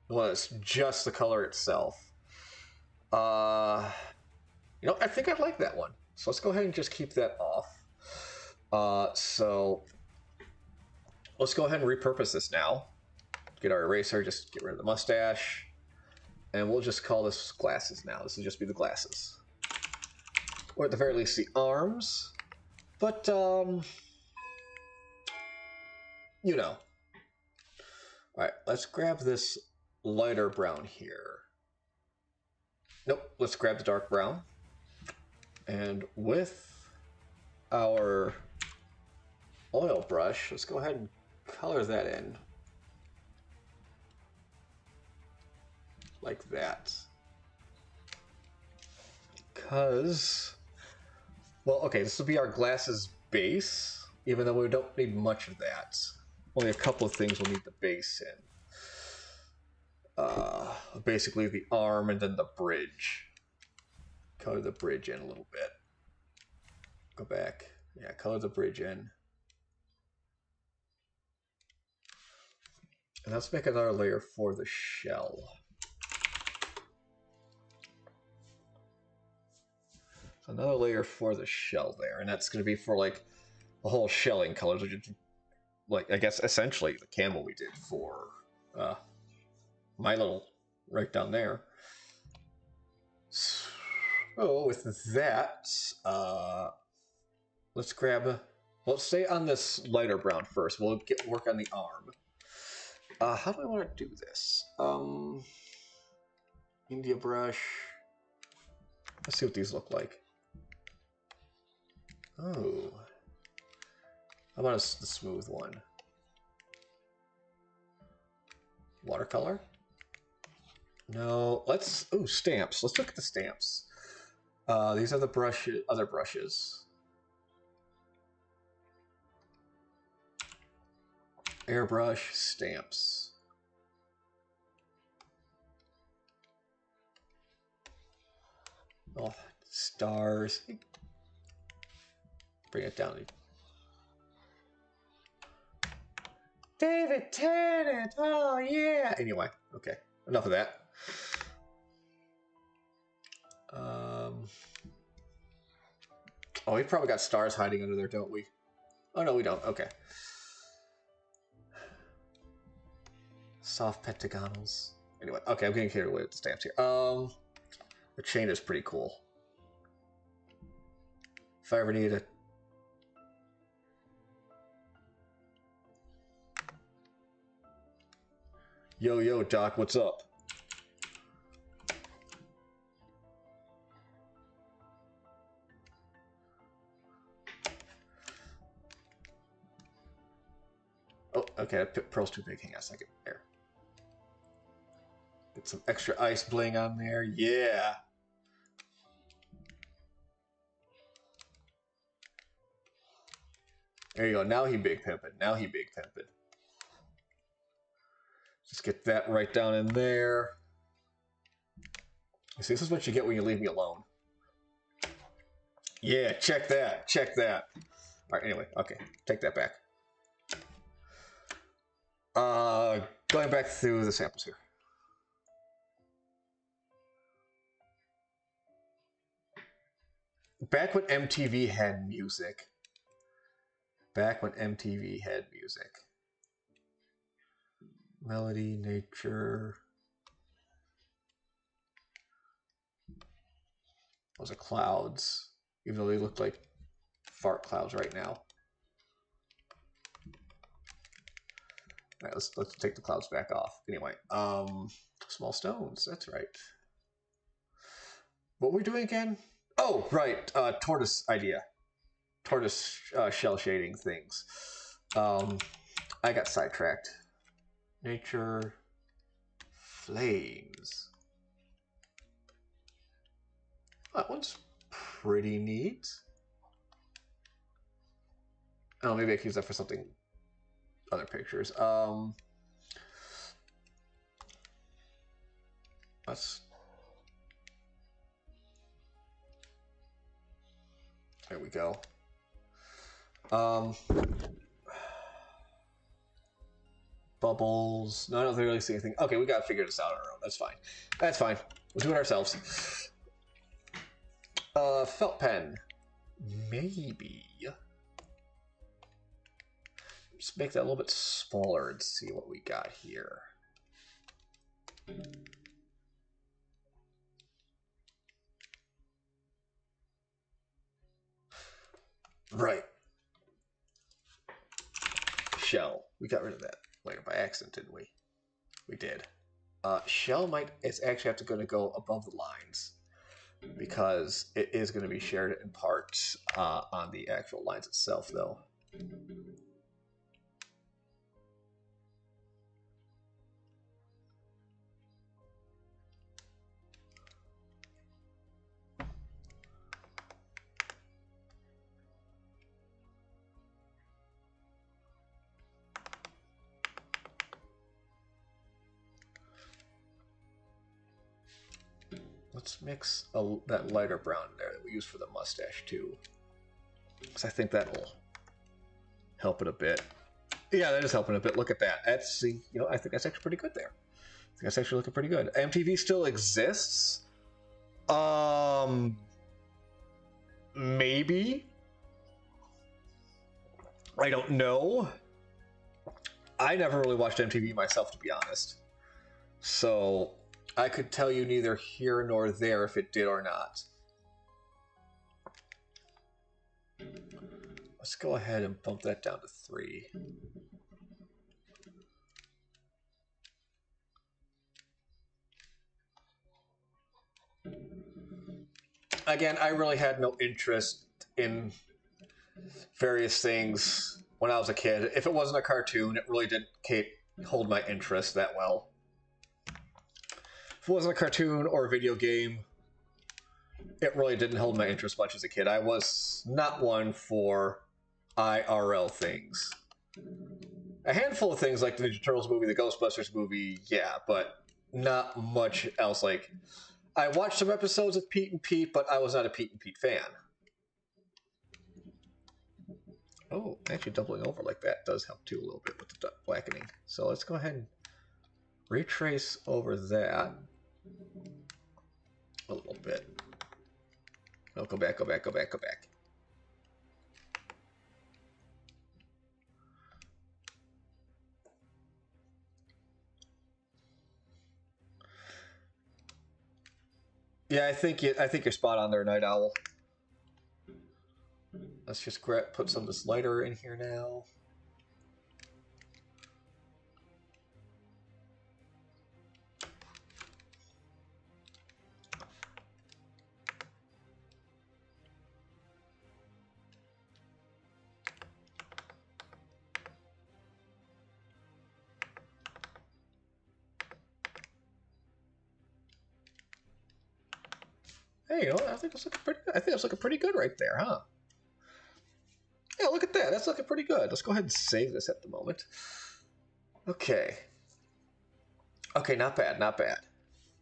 Speaker 2: The just the color itself. Uh, you know, I think I like that one. So let's go ahead and just keep that off. Uh, so let's go ahead and repurpose this now. Get our eraser, just get rid of the mustache. And we'll just call this glasses now. This will just be the glasses. Or at the very least the arms. But, um, you know. Alright, let's grab this lighter brown here. Nope, let's grab the dark brown. And with our oil brush, let's go ahead and color that in. Like that. Because, well, okay, this will be our glasses base, even though we don't need much of that. Only a couple of things we'll need the base in uh, basically the arm and then the bridge. Color the bridge in a little bit. Go back. Yeah, color the bridge in. And let's make another layer for the shell. Another layer for the shell there, and that's going to be for like the whole shelling colors, like I guess essentially the camel we did for uh, my little right down there. So with that, uh, let's grab. Let's stay on this lighter brown first. We'll get work on the arm. Uh, how do I want to do this? Um, India brush. Let's see what these look like. Oh, how about a, the smooth one? Watercolor. No, let's. Oh, stamps. Let's look at the stamps. Uh, these are the brush, other brushes. Airbrush stamps. Oh, stars. Bring it down. David Tennant. Oh yeah. Anyway, okay. Enough of that. Um. Oh, we probably got stars hiding under there, don't we? Oh no, we don't. Okay. Soft pentagonals. Anyway, okay, I'm getting carried away with the stamps here. Um, the chain is pretty cool. If I ever need a Yo, yo, Doc, what's up? Oh, okay, pearl's too big. Hang on a second. There. Get some extra ice bling on there. Yeah. There you go. Now he big pimpin'. Now he big pimpin'. Just get that right down in there. See, this is what you get when you leave me alone. Yeah, check that. Check that. All right, anyway, okay. Take that back. Uh, going back through the samples here. Back when MTV had music. Back when MTV had music melody, nature. Those are clouds, even though they look like fart clouds right now. All right, let's let's take the clouds back off. Anyway, um, small stones. That's right. What were we doing again? Oh, right. Uh, tortoise idea. Tortoise uh, shell shading things. Um, I got sidetracked nature flames. That one's pretty neat. Oh, maybe I can use that for something. Other pictures. Um, let's. There we go. Um, bubbles. No, I don't really see anything. Okay, we gotta figure this out on our own. That's fine. That's fine. We'll do it ourselves. Uh, felt pen. Maybe. Just make that a little bit smaller and see what we got here. Right. Shell. We got rid of that later by accident, didn't we? We did. Uh, shell might it's actually have to going to go above the lines because it is going to be shared in parts uh, on the actual lines itself, though. Mix a, that lighter brown there that we use for the mustache too, because I think that'll help it a bit. Yeah, that is helping a bit. Look at that. That's you know I think that's actually pretty good there. I think that's actually looking pretty good. MTV still exists. Um, maybe. I don't know. I never really watched MTV myself, to be honest. So I could tell you neither here nor there if it did or not. Let's go ahead and bump that down to three. Again, I really had no interest in various things when I was a kid. If it wasn't a cartoon, it really didn't hold my interest that well wasn't a cartoon or a video game, it really didn't hold my interest much as a kid. I was not one for IRL things. A handful of things like the Ninja Turtles movie, the Ghostbusters movie, yeah, but not much else. Like, I watched some episodes of Pete and Pete, but I was not a Pete and Pete fan. Oh, actually doubling over like that does help too a little bit with the blackening. So let's go ahead and retrace over that a little bit. No, go back, go back, go back, go back. Yeah, I think you, I think you're spot on there, Night Owl. Let's just put some of this lighter in here now. Think it's looking pretty. Good. I think it's looking pretty good right there, huh? Yeah, look at that. That's looking pretty good. Let's go ahead and save this at the moment. Okay. Okay, not bad, not bad.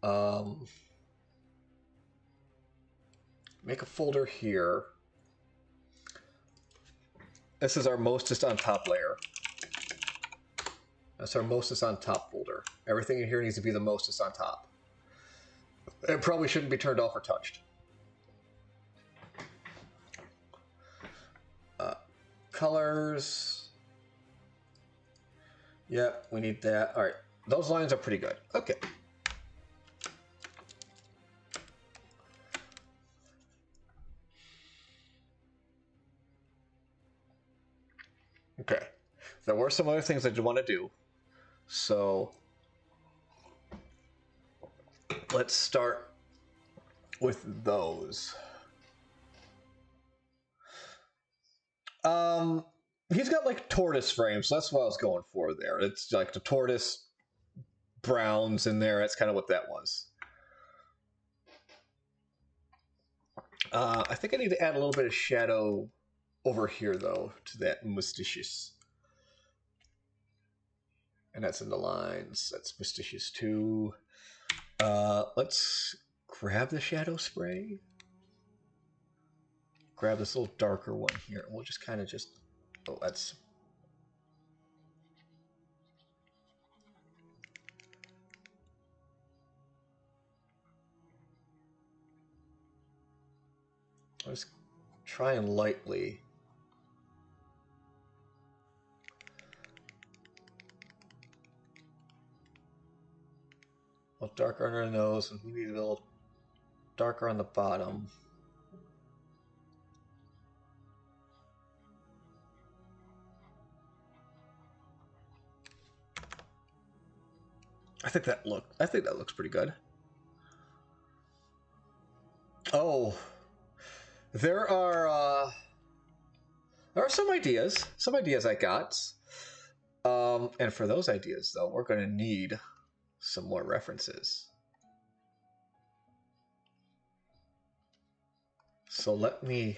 Speaker 2: Um, make a folder here. This is our mostest on top layer. That's our mostest on top folder. Everything in here needs to be the mostest on top. It probably shouldn't be turned off or touched. Colors. Yep, we need that. All right, those lines are pretty good. Okay. Okay. There were some other things that you want to do. So let's start with those. Um, he's got like tortoise frames, so that's what I was going for there. It's like the tortoise browns in there. That's kind of what that was. Uh, I think I need to add a little bit of shadow over here, though, to that Mysticious. And that's in the lines. That's Mysticious too. Uh, let's grab the shadow spray. Grab this little darker one here. and We'll just kind of just. Oh, that's. Let's try and lightly. A little darker under the nose, and we need a little darker on the bottom. I think that look. I think that looks pretty good. Oh, there are uh, there are some ideas. Some ideas I got. Um, and for those ideas, though, we're going to need some more references. So let me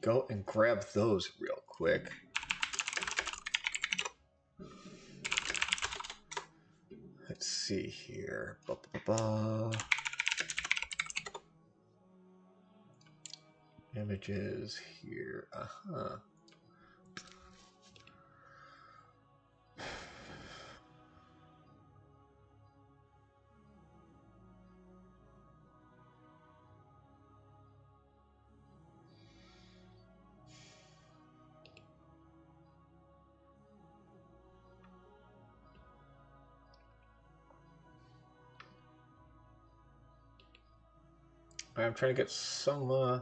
Speaker 2: go and grab those real quick. Let's see here. Ba, ba, ba. Images here. Uh huh. Trying to get some. Uh...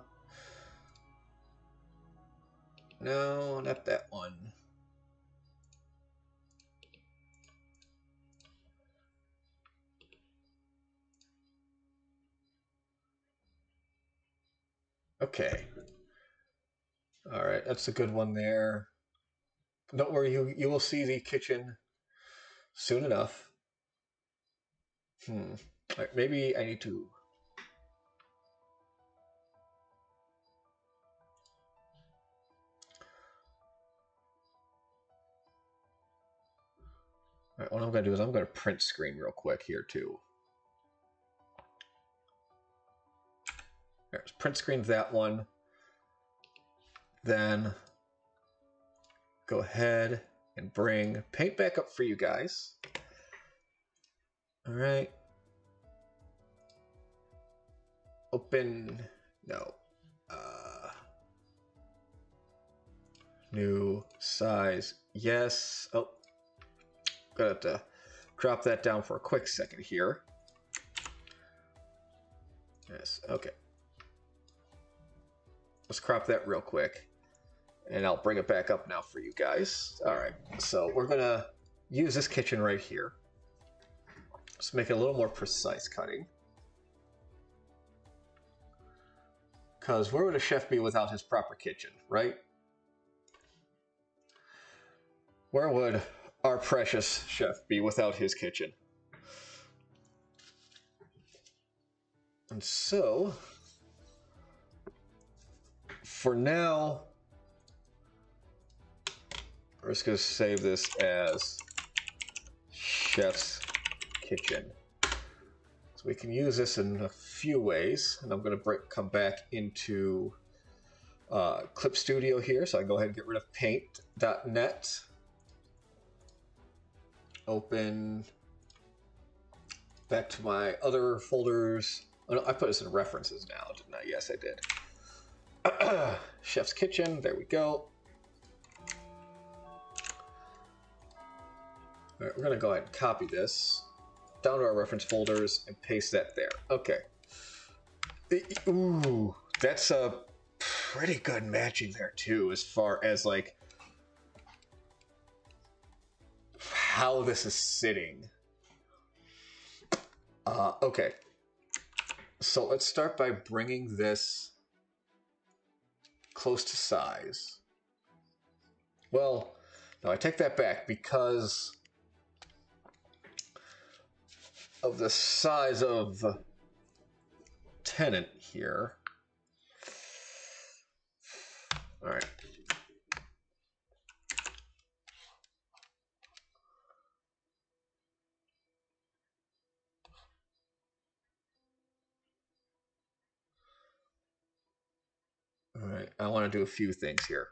Speaker 2: No, not that one. Okay. All right, that's a good one there. Don't worry, you you will see the kitchen soon enough. Hmm. Right, maybe I need to right, what I'm going to do is I'm going to print screen real quick here too. There's print screen that one. Then go ahead and bring paint back up for you guys. All right. Open, no. Uh, new size, yes. Oh, Gonna have to drop that down for a quick second here. Yes, okay. Let's crop that real quick. And I'll bring it back up now for you guys. Alright, so we're gonna use this kitchen right here. Let's make it a little more precise cutting. Because where would a chef be without his proper kitchen, right? Where would our precious chef be without his kitchen? And so, for now, we're just going to save this as chef's kitchen. So we can use this in a few ways, and I'm going to come back into uh, Clip Studio here, so I can go ahead and get rid of paint.net open back to my other folders. Oh, no, I put this in references now, didn't I? Yes, I did. (clears throat) Chef's Kitchen, there we go. All right, we're gonna go ahead and copy this down to our reference folders and paste that there. Okay. Ooh, that's a pretty good matching there too, as far as like how this is sitting. Uh, okay. So let's start by bringing this close to size. Well, no, I take that back because of the size of Tennant here. All right. I want to do a few things here.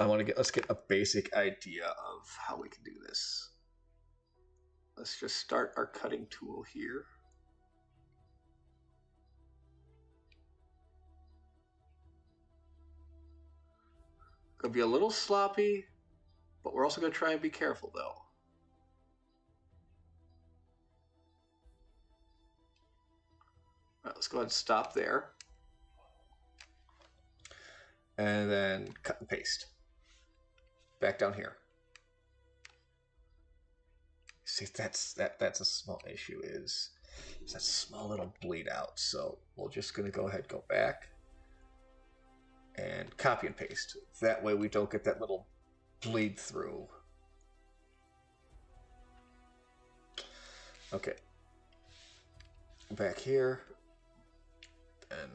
Speaker 2: I want to get let's get a basic idea of how we can do this. Let's just start our cutting tool here. Gonna be a little sloppy, but we're also gonna try and be careful though. Let's go ahead and stop there. And then cut and paste back down here. See, that's that that's a small issue is, is that small little bleed out. So we're just gonna go ahead, go back, and copy and paste. That way we don't get that little bleed through. Okay. Back here, and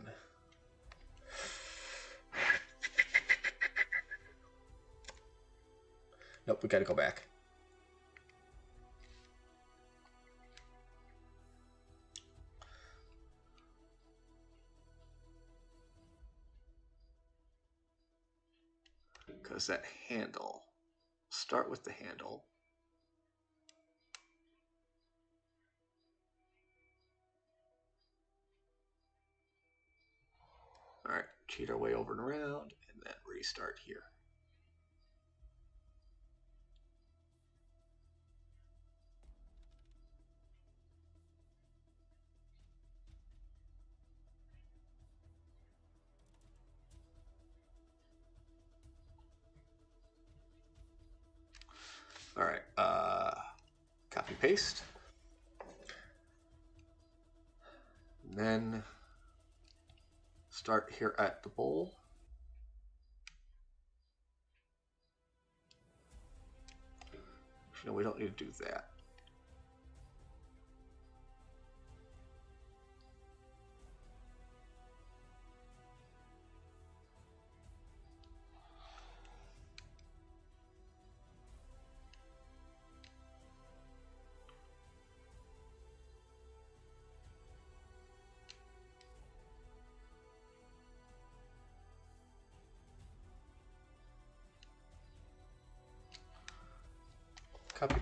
Speaker 2: Nope, we gotta go back. Because that handle, start with the handle. All right, cheat our way over and around, and then restart here. Paste. And then start here at the bowl. No, we don't need to do that.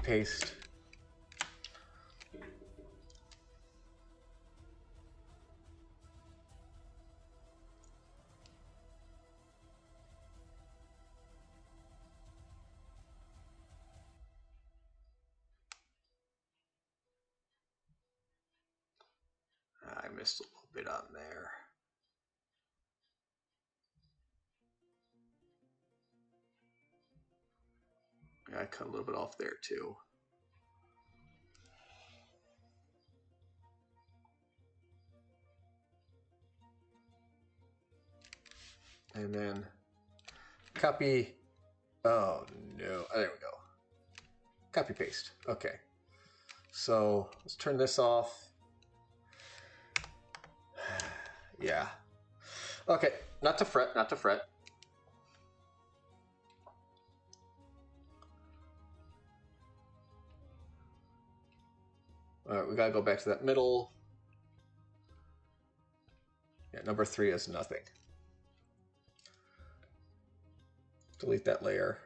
Speaker 2: Paste. I missed a little bit on there. I cut a little bit off there too. And then copy. Oh no. Oh, there we go. Copy paste. Okay. So let's turn this off. (sighs) yeah. Okay. Not to fret, not to fret. All right, we gotta go back to that middle. Yeah, number three is nothing. Delete that layer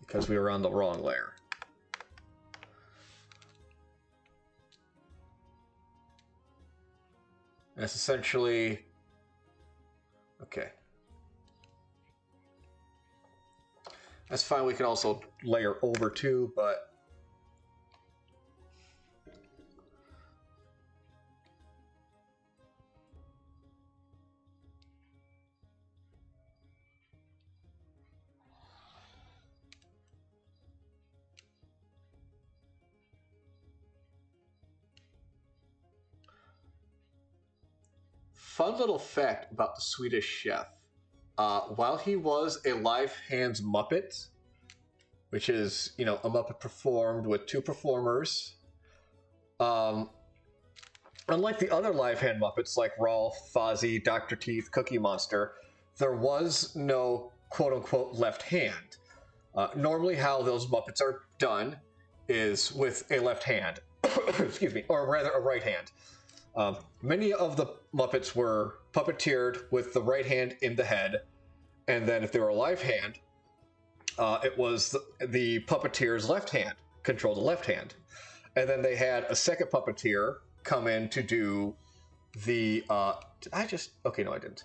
Speaker 2: because we were on the wrong layer. That's essentially okay. That's fine. We can also layer over two, but Fun little fact about the Swedish chef. Uh, while he was a live hands Muppet, which is you know a Muppet performed with two performers. Um, unlike the other live hand Muppets like Rowlf, Fozzie, Doctor Teeth, Cookie Monster, there was no quote unquote left hand. Uh, normally, how those Muppets are done is with a left hand, (coughs) excuse me, or rather a right hand. Um, many of the Muppets were puppeteered with the right hand in the head, and then if they were a live hand, uh, it was the, the puppeteer's left hand controlled the left hand, and then they had a second puppeteer come in to do the. Uh, I just okay? No, I didn't.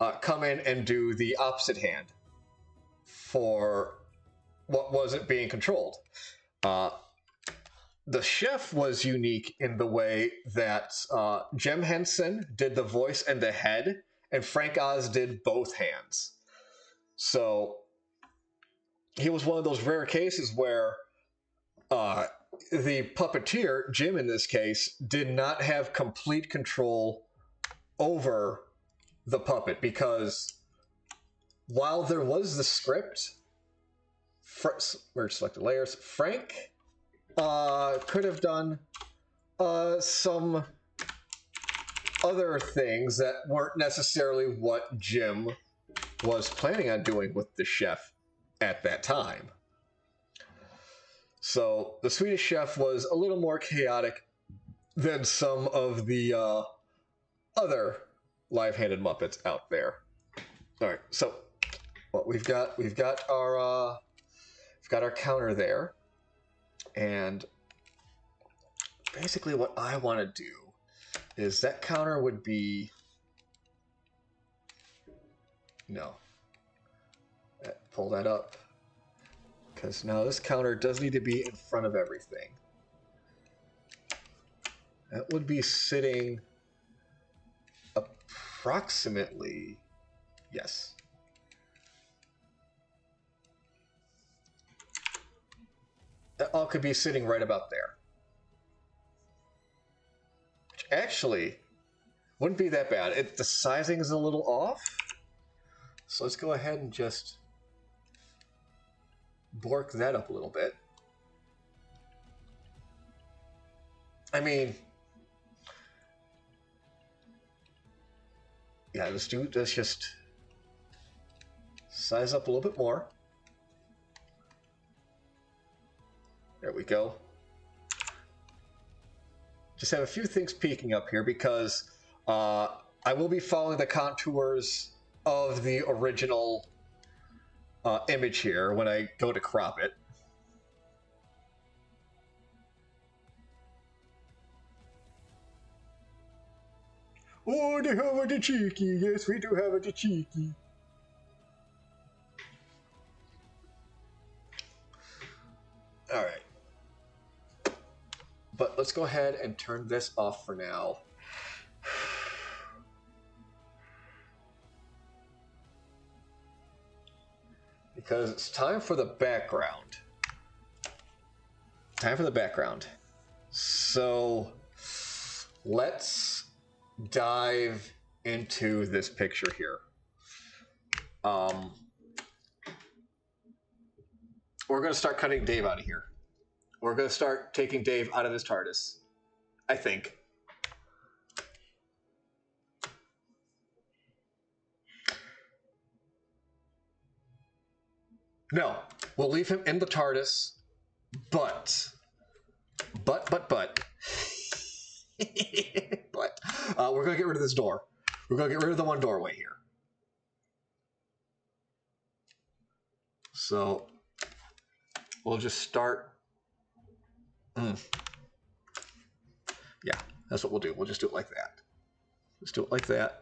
Speaker 2: Uh, come in and do the opposite hand for what wasn't being controlled. The chef was unique in the way that uh, Jim Henson did the voice and the head, and Frank Oz did both hands. So he was one of those rare cases where uh, the puppeteer, Jim in this case, did not have complete control over the puppet because while there was the script, Fr- merge selected layers, Frank uh, could have done uh, some other things that weren't necessarily what Jim was planning on doing with the chef at that time. So the Swedish chef was a little more chaotic than some of the uh, other live-handed Muppets out there. All right, so what we've got, we've got our, uh, we've got our counter there, and basically what I want to do is that counter would be no. Uh, Pull that up. Because now this counter does need to be in front of everything. That would be sitting approximately. Yes. That all could be sitting right about there. Which actually wouldn't be that bad. It, the sizing is a little off. So let's go ahead and just bork that up a little bit. I mean, yeah, let's do let's just size up a little bit more. There we go. Just have a few things peeking up here because uh, I will be following the contours of the original uh, image here when I go to crop it. Oh, they have a cheeky. Yes, we do have a cheeky. All right. But let's go ahead and turn this off for now. because it's time for the background. Time for the background. So let's dive into this picture here. Um, we're going to start cutting Dave out of here. We're going to start taking Dave out of his TARDIS. I think. No, we'll leave him in the TARDIS, but, but, but, but, (laughs) but, uh, we're gonna get rid of this door. We're gonna get rid of the one doorway here. So, we'll just start. Mm. Yeah, that's what we'll do. We'll just do it like that. Let's do it like that.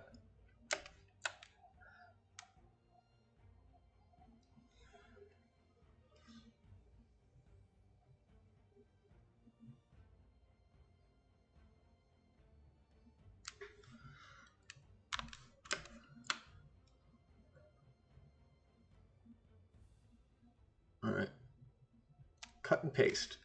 Speaker 2: All right. Cut and paste.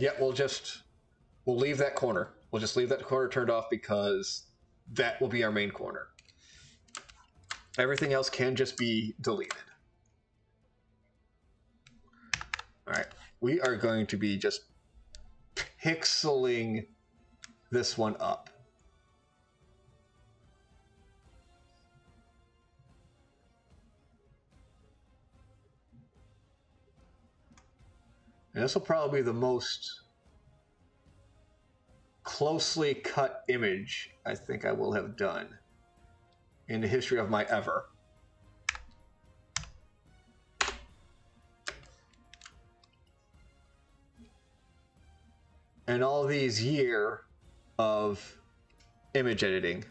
Speaker 2: Yeah, we'll just we'll leave that corner. We'll just leave that corner turned off because that will be our main corner. Everything else can just be deleted. All right, we are going to be just pixeling this one up. And this will probably be the most closely cut image I think I will have done in the history of my ever. And all these year of image editing.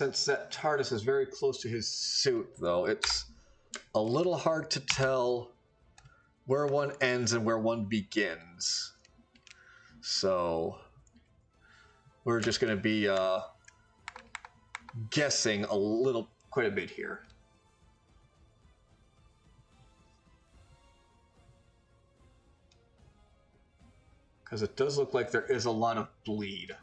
Speaker 2: Since that TARDIS is very close to his suit, though, it's a little hard to tell where one ends and where one begins. So we're just going to be uh, guessing a little, quite a bit here. Because it does look like there is a lot of bleed.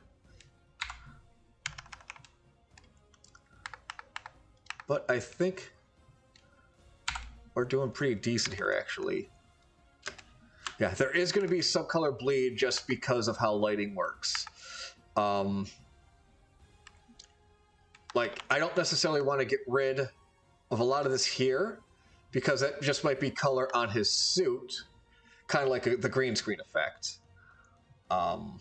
Speaker 2: But I think we're doing pretty decent here, actually. Yeah, there is going to be some color bleed just because of how lighting works. Um, like, I don't necessarily want to get rid of a lot of this here because that just might be color on his suit, kind of like a, the green screen effect. Um,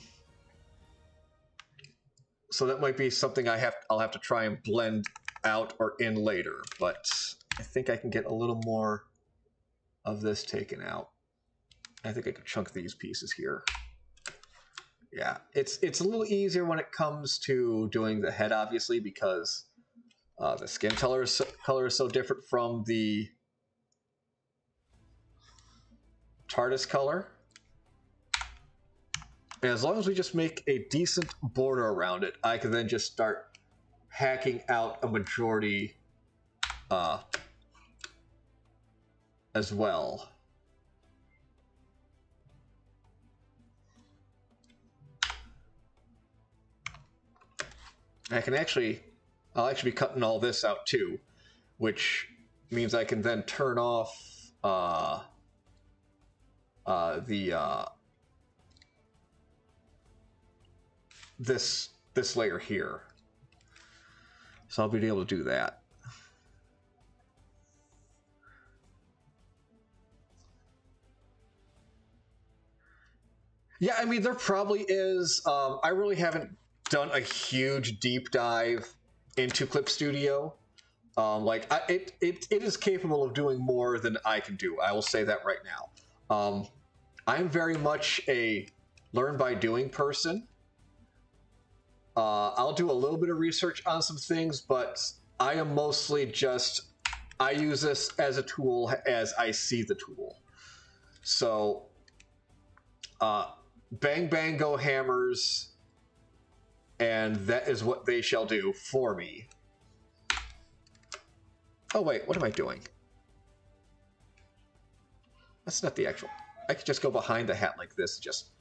Speaker 2: so that might be something I have. I'll have to try and blend out or in later, but I think I can get a little more of this taken out. I think I could chunk these pieces here. Yeah, it's it's a little easier when it comes to doing the head, obviously, because uh, the skin color is so, color is so different from the TARDIS color. And as long as we just make a decent border around it, I can then just start hacking out a majority uh, as well. I can actually, I'll actually be cutting all this out too, which means I can then turn off uh, uh, the uh, this this layer here. So I'll be able to do that. Yeah, I mean, there probably is. Um, I really haven't done a huge deep dive into Clip Studio. Um, like, I, it, it, it is capable of doing more than I can do. I will say that right now. Um, I'm very much a learn by doing person. Uh, I'll do a little bit of research on some things, but I am mostly just I use this as a tool as I see the tool. So, uh, bang bang go hammers, and that is what they shall do for me. Oh wait, what am I doing? That's not the actual. I could just go behind the hat like this, just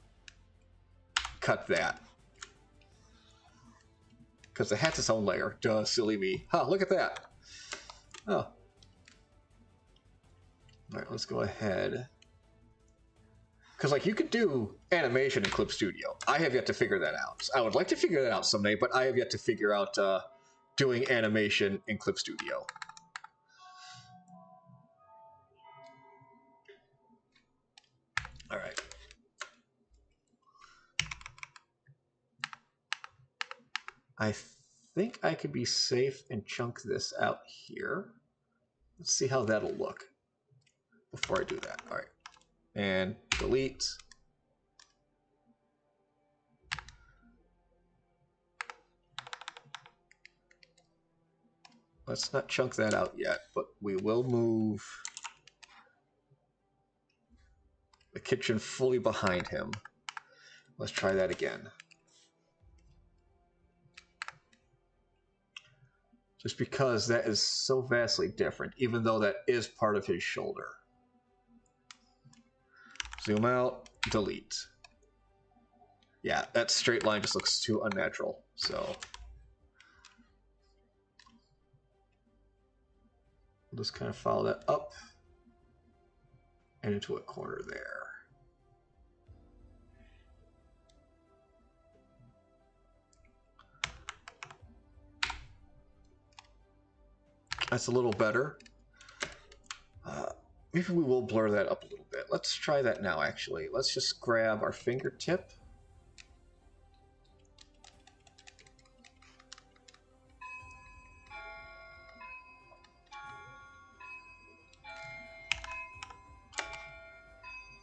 Speaker 2: cut that because the hat's its own layer. Duh, silly me. Huh, look at that. Oh. All right, let's go ahead. Because, like, you could do animation in Clip Studio. I have yet to figure that out. I would like to figure that out someday, but I have yet to figure out uh, doing animation in Clip Studio. All right. I think I could be safe and chunk this out here. Let's see how that'll look before I do that. All right. And delete. Let's not chunk that out yet, but we will move the kitchen fully behind him. Let's try that again. Just because that is so vastly different, even though that is part of his shoulder. Zoom out, delete. Yeah, that straight line just looks too unnatural, so. We'll just kind of follow that up and into a corner there. That's a little better. Uh, maybe we will blur that up a little bit. Let's try that now, actually. Let's just grab our fingertip.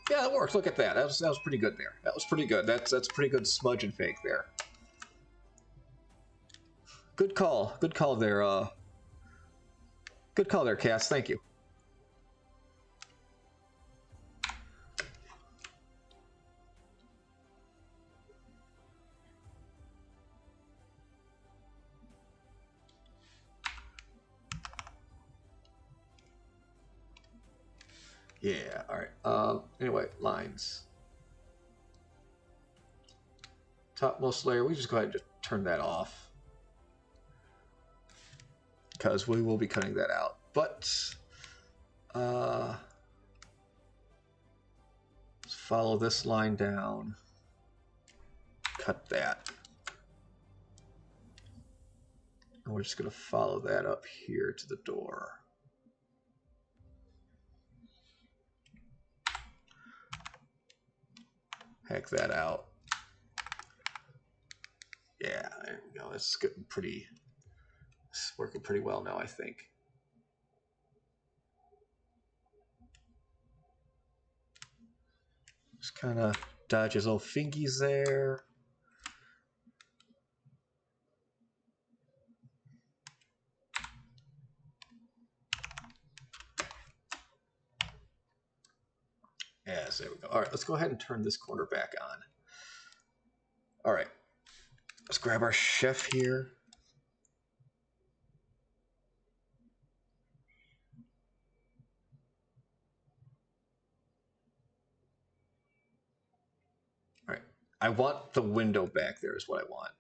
Speaker 2: Yeah, that works. Look at that. That was, that was pretty good there. That was pretty good. That's that's pretty good smudge and fake there. Good call. Good call there. Uh, good call there, Cass. Thank you. Yeah, all right. Um, anyway, lines. Topmost layer, we just go ahead and just turn that off. Because we will be cutting that out. But, uh, let's follow this line down. Cut that. And we're just going to follow that up here to the door. Hack that out. Yeah, there we go. It's getting pretty. It's working pretty well now, I think. Just kind of dodge his little fingies there. Yes, there we go. All right, let's go ahead and turn this corner back on. All right, let's grab our chef here. All right, I want the window back there is what I want.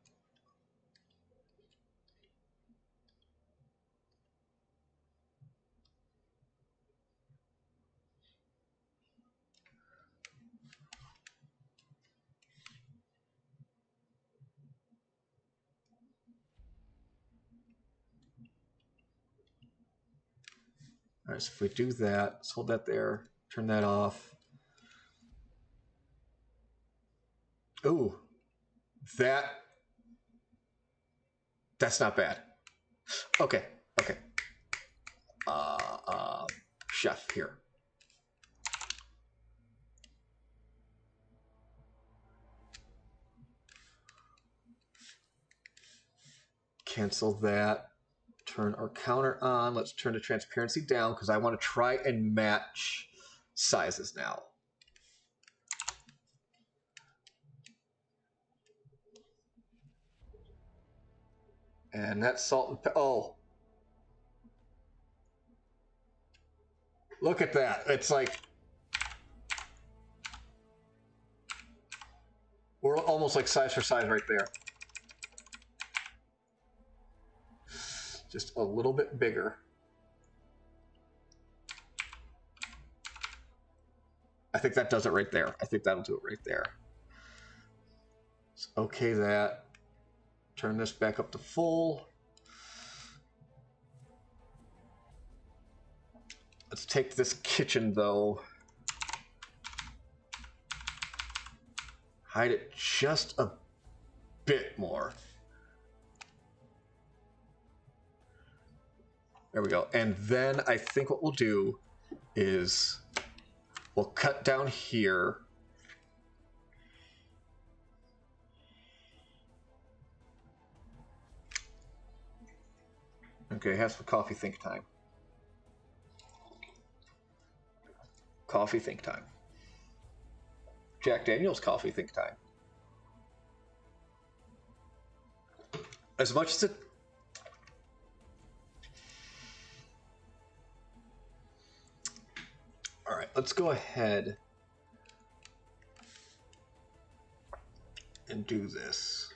Speaker 2: All right, so if we do that, let's hold that there, turn that off. Ooh, that, that's not bad. Okay, okay. Uh, uh, chef here. Cancel that turn our counter on. Let's turn the transparency down because I want to try and match sizes now. And that's salt and pepper. Oh. Look at that. It's like we're almost like size for size right there. just a little bit bigger. I think that does it right there. I think that'll do it right there. Okay that. Turn this back up to full. Let's take this kitchen though. Hide it just a bit more. There we go. And then I think what we'll do is we'll cut down here. Okay, have some coffee think time. Coffee think time. Jack Daniels coffee think time. As much as it All right, let's go ahead and do this.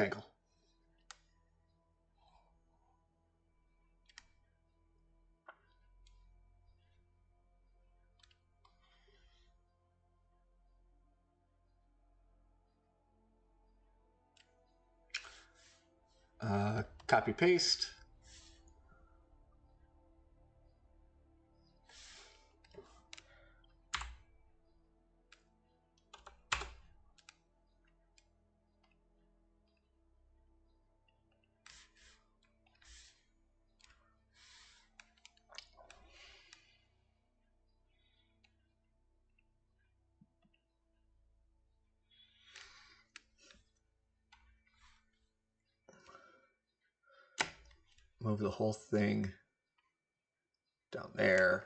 Speaker 2: Rectangle. Uh, copy paste. Move the whole thing down there.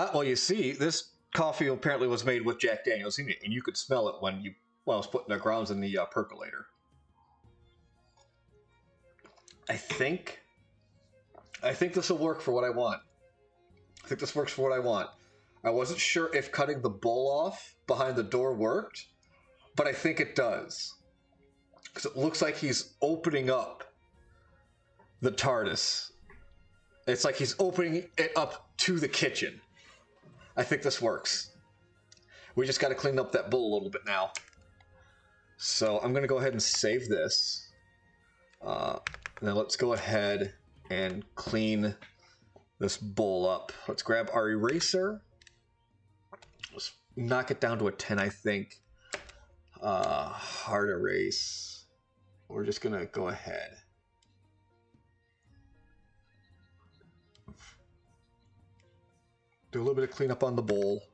Speaker 2: Uh, well, you see, this coffee apparently was made with Jack Daniels in it, and you could smell it when you when I was putting the grounds in the uh, percolator. I think, I think this will work for what I want. I think this works for what I want. I wasn't sure if cutting the bowl off behind the door worked, but I think it does because it looks like he's opening up the TARDIS. It's like he's opening it up to the kitchen. I think this works. We just got to clean up that bowl a little bit now. So I'm going to go ahead and save this. Uh, then let's go ahead and clean this bowl up. Let's grab our eraser. Let's knock it down to a 10, I think. Uh, hard erase. We're just going to go ahead. Do a little bit of cleanup on the bowl.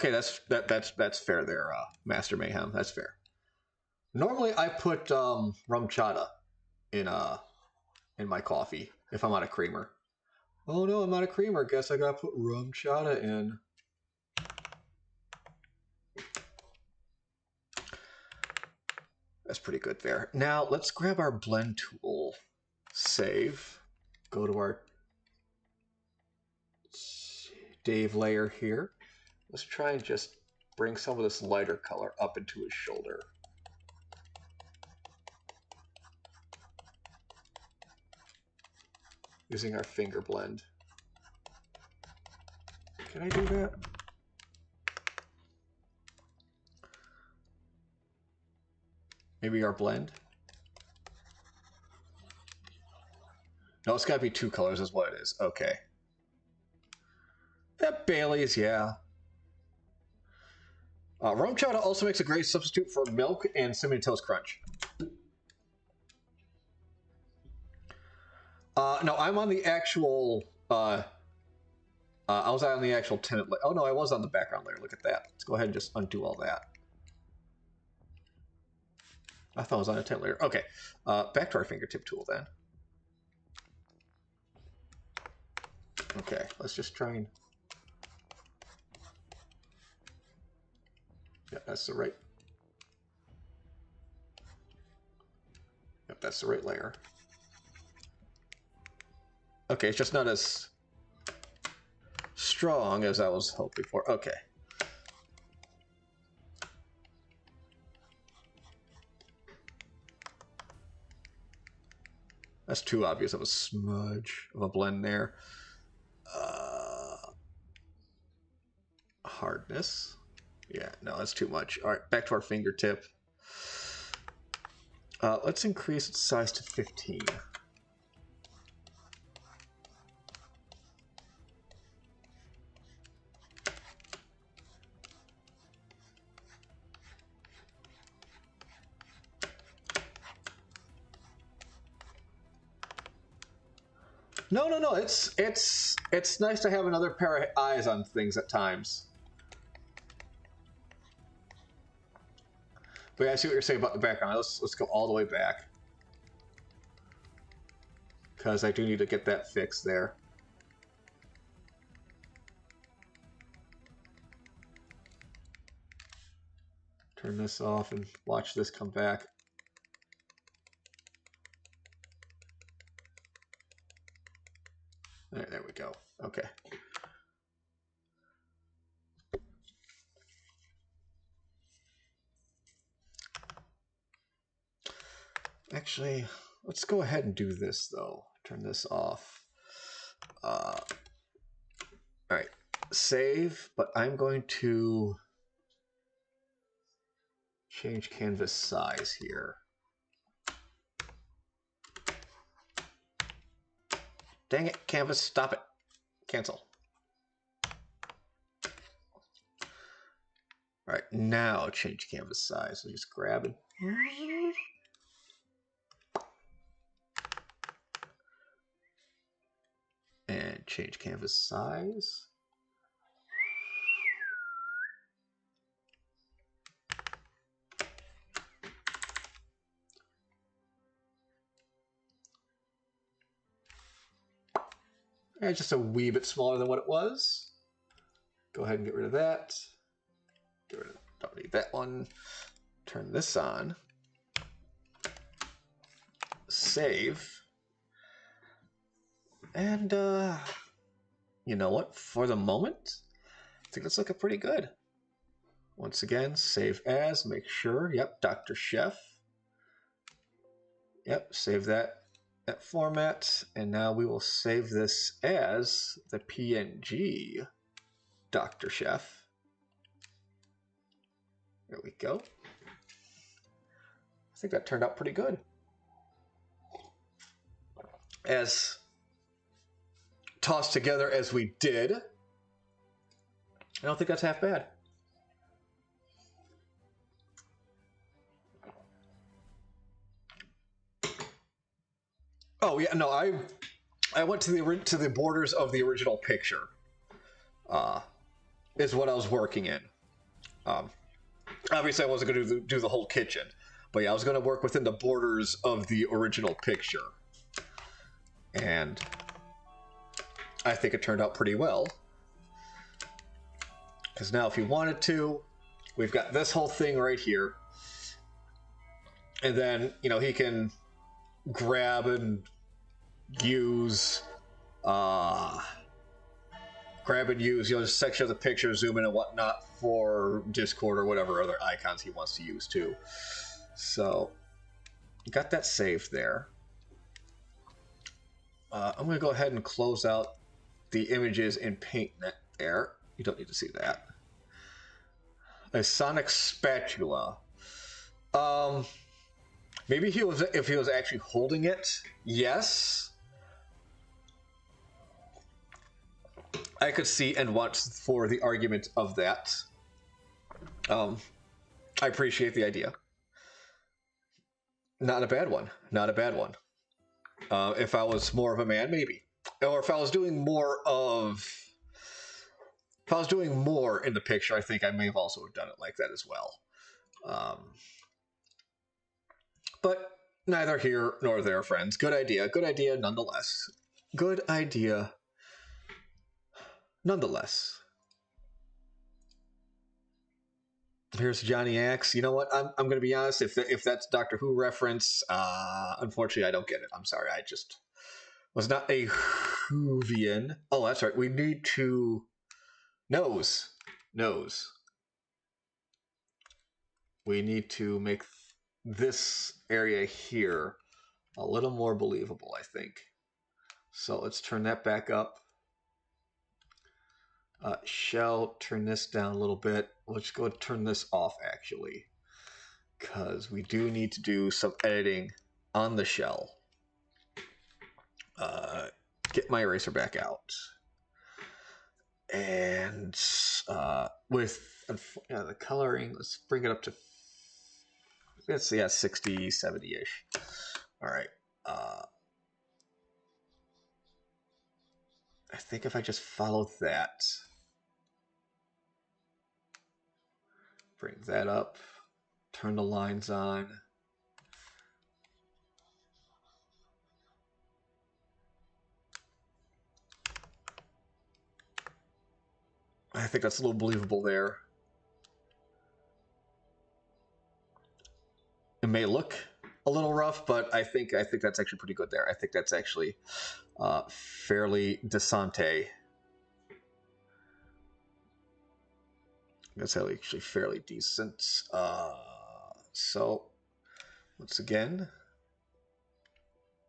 Speaker 2: Okay, that's that that's that's fair there, uh, Master Mayhem. That's fair. Normally, I put um, RumChata in uh in my coffee if I'm out of creamer. Oh no, I'm out of creamer. Guess I gotta put RumChata in. That's pretty good there. Now let's grab our blend tool, save, go to our Dave layer here. Let's try and just bring some of this lighter color up into his shoulder. Using our finger blend. Can I do that? Maybe our blend? No, it's got to be two colors is what it is. Okay. That Bailey's, yeah. Uh, RumChata also makes a great substitute for milk and cinnamon toast crunch. Uh, no, I'm on the actual. Uh, uh, I was on the actual Tennant layer. Oh no, I was on the background layer. Look at that. Let's go ahead and just undo all that. I thought I was on a Tennant layer. Okay, uh, back to our fingertip tool then. Okay, let's just try and. Yep, that's the right. Yep, that's the right layer. Okay, it's just not as strong as I was hoping for. Okay. That's too obvious of a smudge of a blend there. Uh, hardness. Yeah, no, that's too much. All right, back to our fingertip. Uh, let's increase its size to 15. No, no, no. It's it's it's nice to have another pair of eyes on things at times. But yeah, I see what you're saying about the background. Let's let's go all the way back. Because I do need to get that fixed there. Turn this off and watch this come back. There, there we go. Okay. Actually, let's go ahead and do this though. Turn this off. Uh, all right, save, but I'm going to change canvas size here. Dang it, canvas, stop it. Cancel. All right, now change canvas size. So just grab it. Change canvas size. And just a wee bit smaller than what it was. Go ahead and get rid of that. Get rid of, don't need that one. Turn this on. Save. And, uh, you know what? For the moment, I think that's looking pretty good. Once again, save as, make sure. Yep, Dr. Chef. Yep, save that that format, and now we will save this as the PNG Dr. Chef. There we go. I think that turned out pretty good. As tossed together as we did, I don't think that's half bad. Oh yeah, no, I I went to the to the borders of the original picture. Uh, is what I was working in. Um, obviously, I wasn't going to do the whole kitchen, but yeah, I was going to work within the borders of the original picture, and I think it turned out pretty well. Because now, if you wanted to, we've got this whole thing right here, and then you know he can grab and use uh grab and use you know a section of the picture zoom in and whatnot for discord or whatever other icons he wants to use too. So got that saved there. Uh, i'm going to go ahead and close out the images in Paint.NET there you don't need to see that a sonic spatula um Maybe he was if he was actually holding it. Yes. I could see and watch for the argument of that. Um, I appreciate the idea. Not a bad one. Not a bad one. Uh, if I was more of a man, maybe, or if I was doing more of, if I was doing more in the picture, I think I may have also done it like that as well. Um, but neither here nor there, friends. Good idea. Good idea, nonetheless. Good idea, nonetheless. Here's Johnny Axe. You know what? I'm, I'm going to be honest. If if that's Doctor Who reference, uh, unfortunately, I don't get it. I'm sorry. I just was not a Whovian. Oh, that's right. We need to nose nose. We need to make this area here a little more believable. I think. So let's turn that back up. Uh, shell, turn this down a little bit. Let's go turn this off actually, because we do need to do some editing on the shell. Get my eraser back out. And uh, with uh, the coloring, let's bring it up to, let's see, yeah, 60, 70 ish. All right. Uh, I think if I just follow that, bring that up, turn the lines on. I think that's a little believable there. It may look a little rough, but I think I think that's actually pretty good there. I think that's actually uh, fairly Desante. That's actually fairly decent. Uh, so, once again,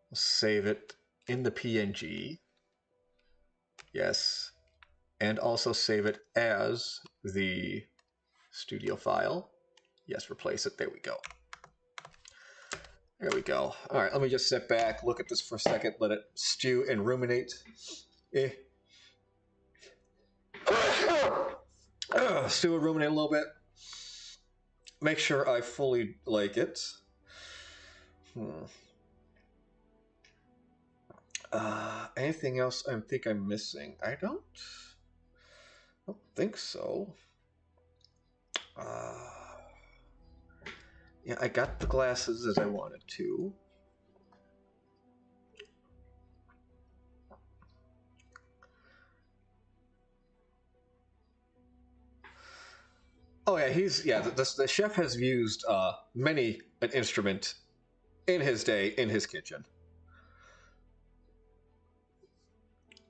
Speaker 2: we'll save it in the PNG. Yes. And also save it as the studio file. Yes, replace it. There we go. There we go. All right, let me just sit back, look at this for a second, let it stew and ruminate. Eh. stew and ruminate a little bit. Make sure I fully like it. Hmm. Uh, anything else I think I'm missing? I don't. Don't think so. Uh, yeah, I got the glasses as I wanted to. Oh yeah, he's yeah. The, the, the chef has used uh, many an instrument in his day in his kitchen.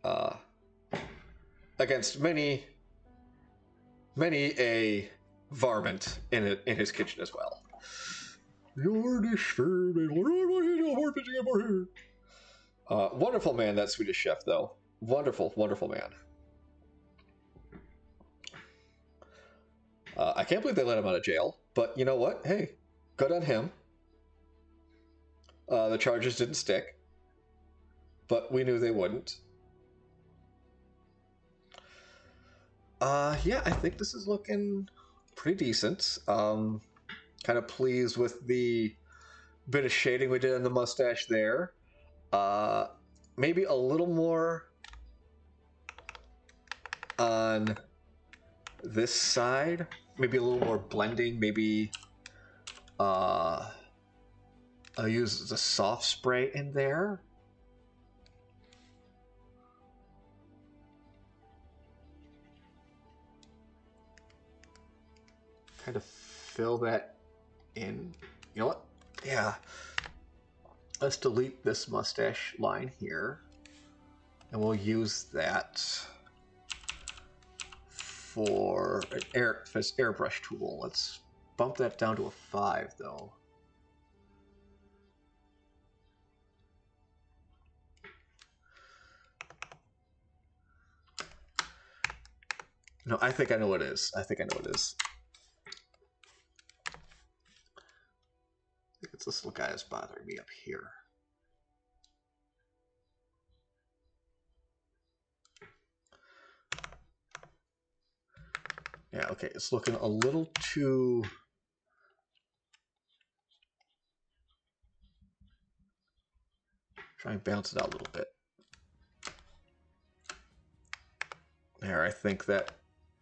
Speaker 2: Uh, against many, many a varmint in it in his kitchen as well. you're Uh, wonderful man, that Swedish chef, though. Wonderful, wonderful man. Uh, I can't believe they let him out of jail, but you know what? Hey, good on him. Uh, the charges didn't stick, but we knew they wouldn't. Uh, yeah, I think this is looking pretty decent. Um, kind of pleased with the bit of shading we did on the mustache there. Uh, maybe a little more on this side. Maybe a little more blending. Maybe uh, I'll use the soft spray in there. Kind of fill that in. You know what? Yeah. Let's delete this mustache line here. And we'll use that for an air for this airbrush tool. Let's bump that down to a five though. No, I think I know what it is. I think I know what it is. I think it's this little guy that's bothering me up here. Yeah, okay, it's looking a little too. Try and balance it out a little bit. There, I think that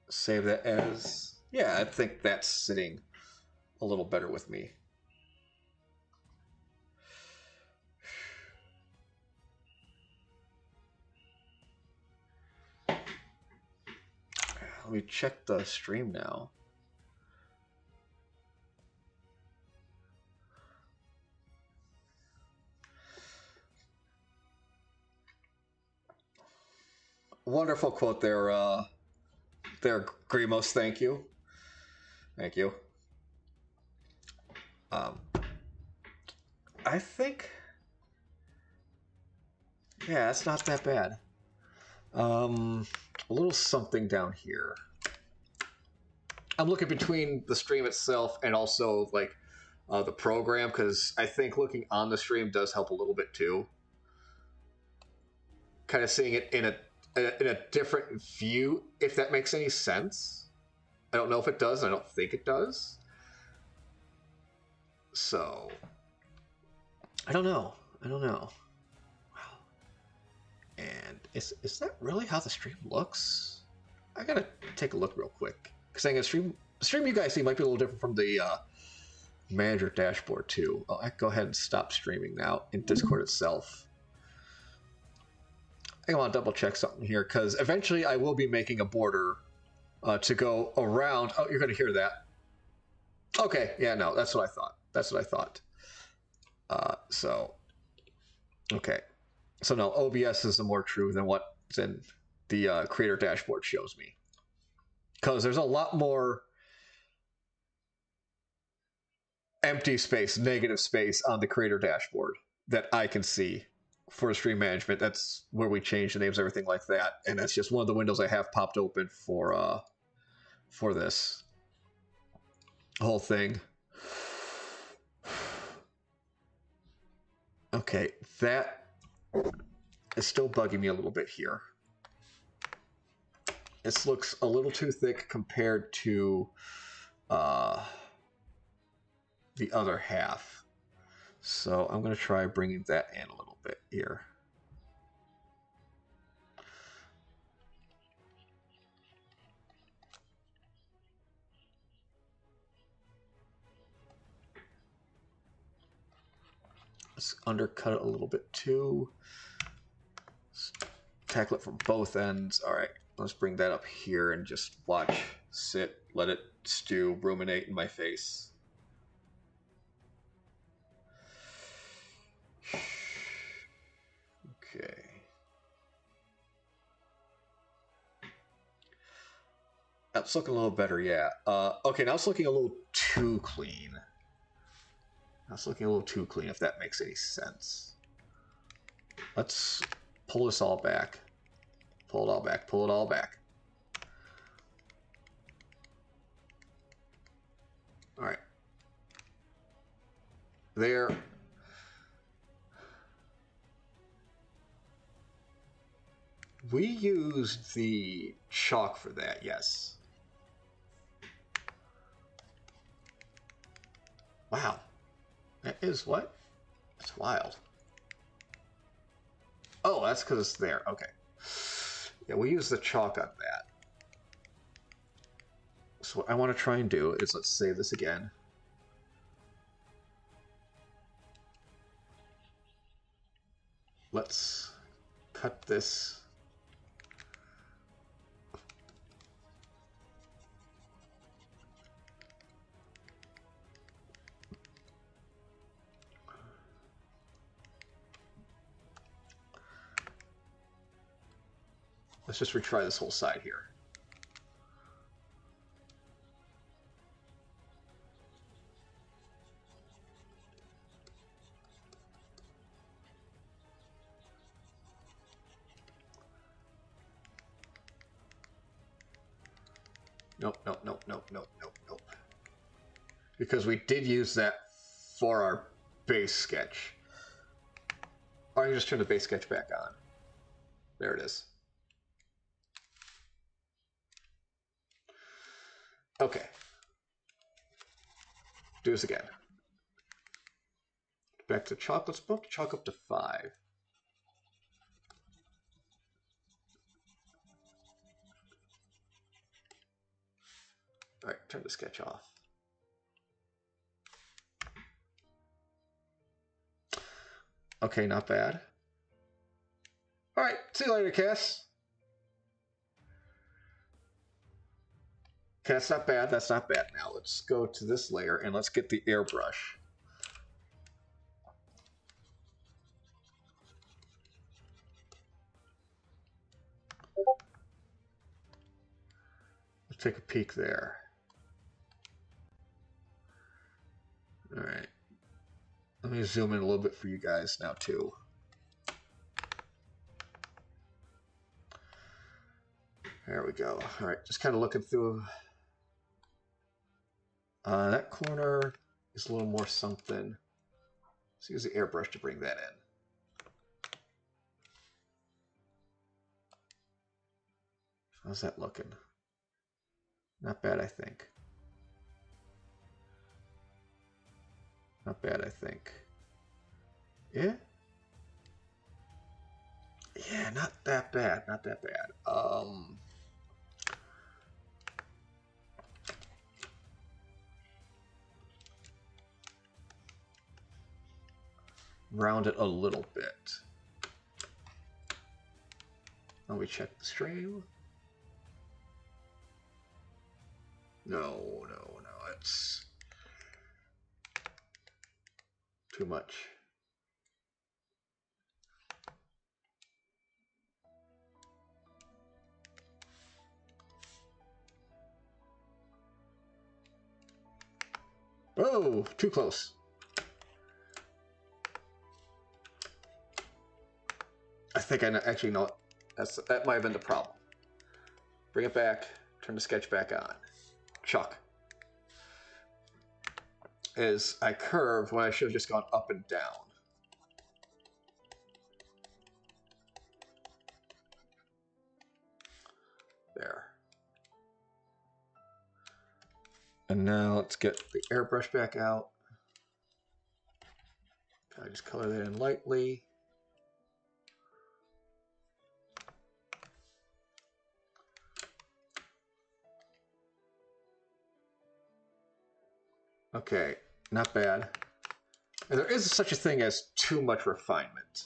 Speaker 2: save that as yeah, I think that's sitting a little better with me. Let me check the stream now. Wonderful quote there, uh, there, Grimos. Thank you. Thank you. Um, I think, yeah, it's not that bad. Um, a little something down here. I'm looking between the stream itself and also like uh, the program because I think looking on the stream does help a little bit too. Kind of seeing it in a in a different view, if that makes any sense. I don't know if it does. I don't think it does. So, I don't know. I don't know. And is is that really how the stream looks? I gotta take a look real quick. Because saying a stream stream you guys see might be a little different from the uh, manager dashboard too. Oh, I go ahead and stop streaming now in Discord itself. I want to double check something here because eventually I will be making a border uh, to go around. Oh, you're going to hear that. Okay, yeah, no, that's what I thought. That's what I thought. Uh, so, okay. So no, OBS is more true than what's in the uh, creator dashboard shows me. Because there's a lot more empty space, negative space on the creator dashboard that I can see for stream management. That's where we change the names, everything like that, and that's just one of the windows I have popped open for uh for this whole thing. (sighs) Okay, that is still bugging me a little bit here. This looks a little too thick compared to uh, the other half. So I'm going to try bringing that in a little bit here. Let's undercut it a little bit too. Let's tackle it from both ends. All right, let's bring that up here and just watch, sit, let it stew, ruminate in my face. Okay. That's looking a little better, yeah. Uh, okay, now it's looking a little too clean. That's looking a little too clean, if that makes any sense. Let's pull this all back. Pull it all back, pull it all back. Alright. There. We used the chalk for that, yes. Wow. That is what? It's wild. Oh, that's because it's there. Okay. Yeah, we use the chalk on that. So what I want to try and do is let's save this again. Let's cut this. Let's just retry this whole side here. Nope, nope, nope, nope, nope, nope, nope. Because we did use that for our base sketch. Or I can just turn the base sketch back on. There it is. Okay. Do this again. Back to chalk. Let's chalk up to five. All right, turn the sketch off. Okay, not bad. All right, see you later, Cass. Okay, that's not bad. That's not bad. Now let's go to this layer and let's get the airbrush. Let's take a peek there. All right. Let me zoom in a little bit for you guys now too. There we go. All right, just kind of looking through. Uh, that corner is a little more something. Let's use the airbrush to bring that in. How's that looking? Not bad, I think. Not bad, I think. Yeah? Yeah, not that bad. Not that bad. Um... Round it a little bit. Let me check the stream. No, no, no, it's too much. Oh, too close. I think I know, actually know that's that might have been the problem. Bring it back. Turn the sketch back on. Chuck. Is I curved when I should have just gone up and down. There. And now let's get the airbrush back out. I just color that in lightly. Okay, not bad. And there is such a thing as too much refinement.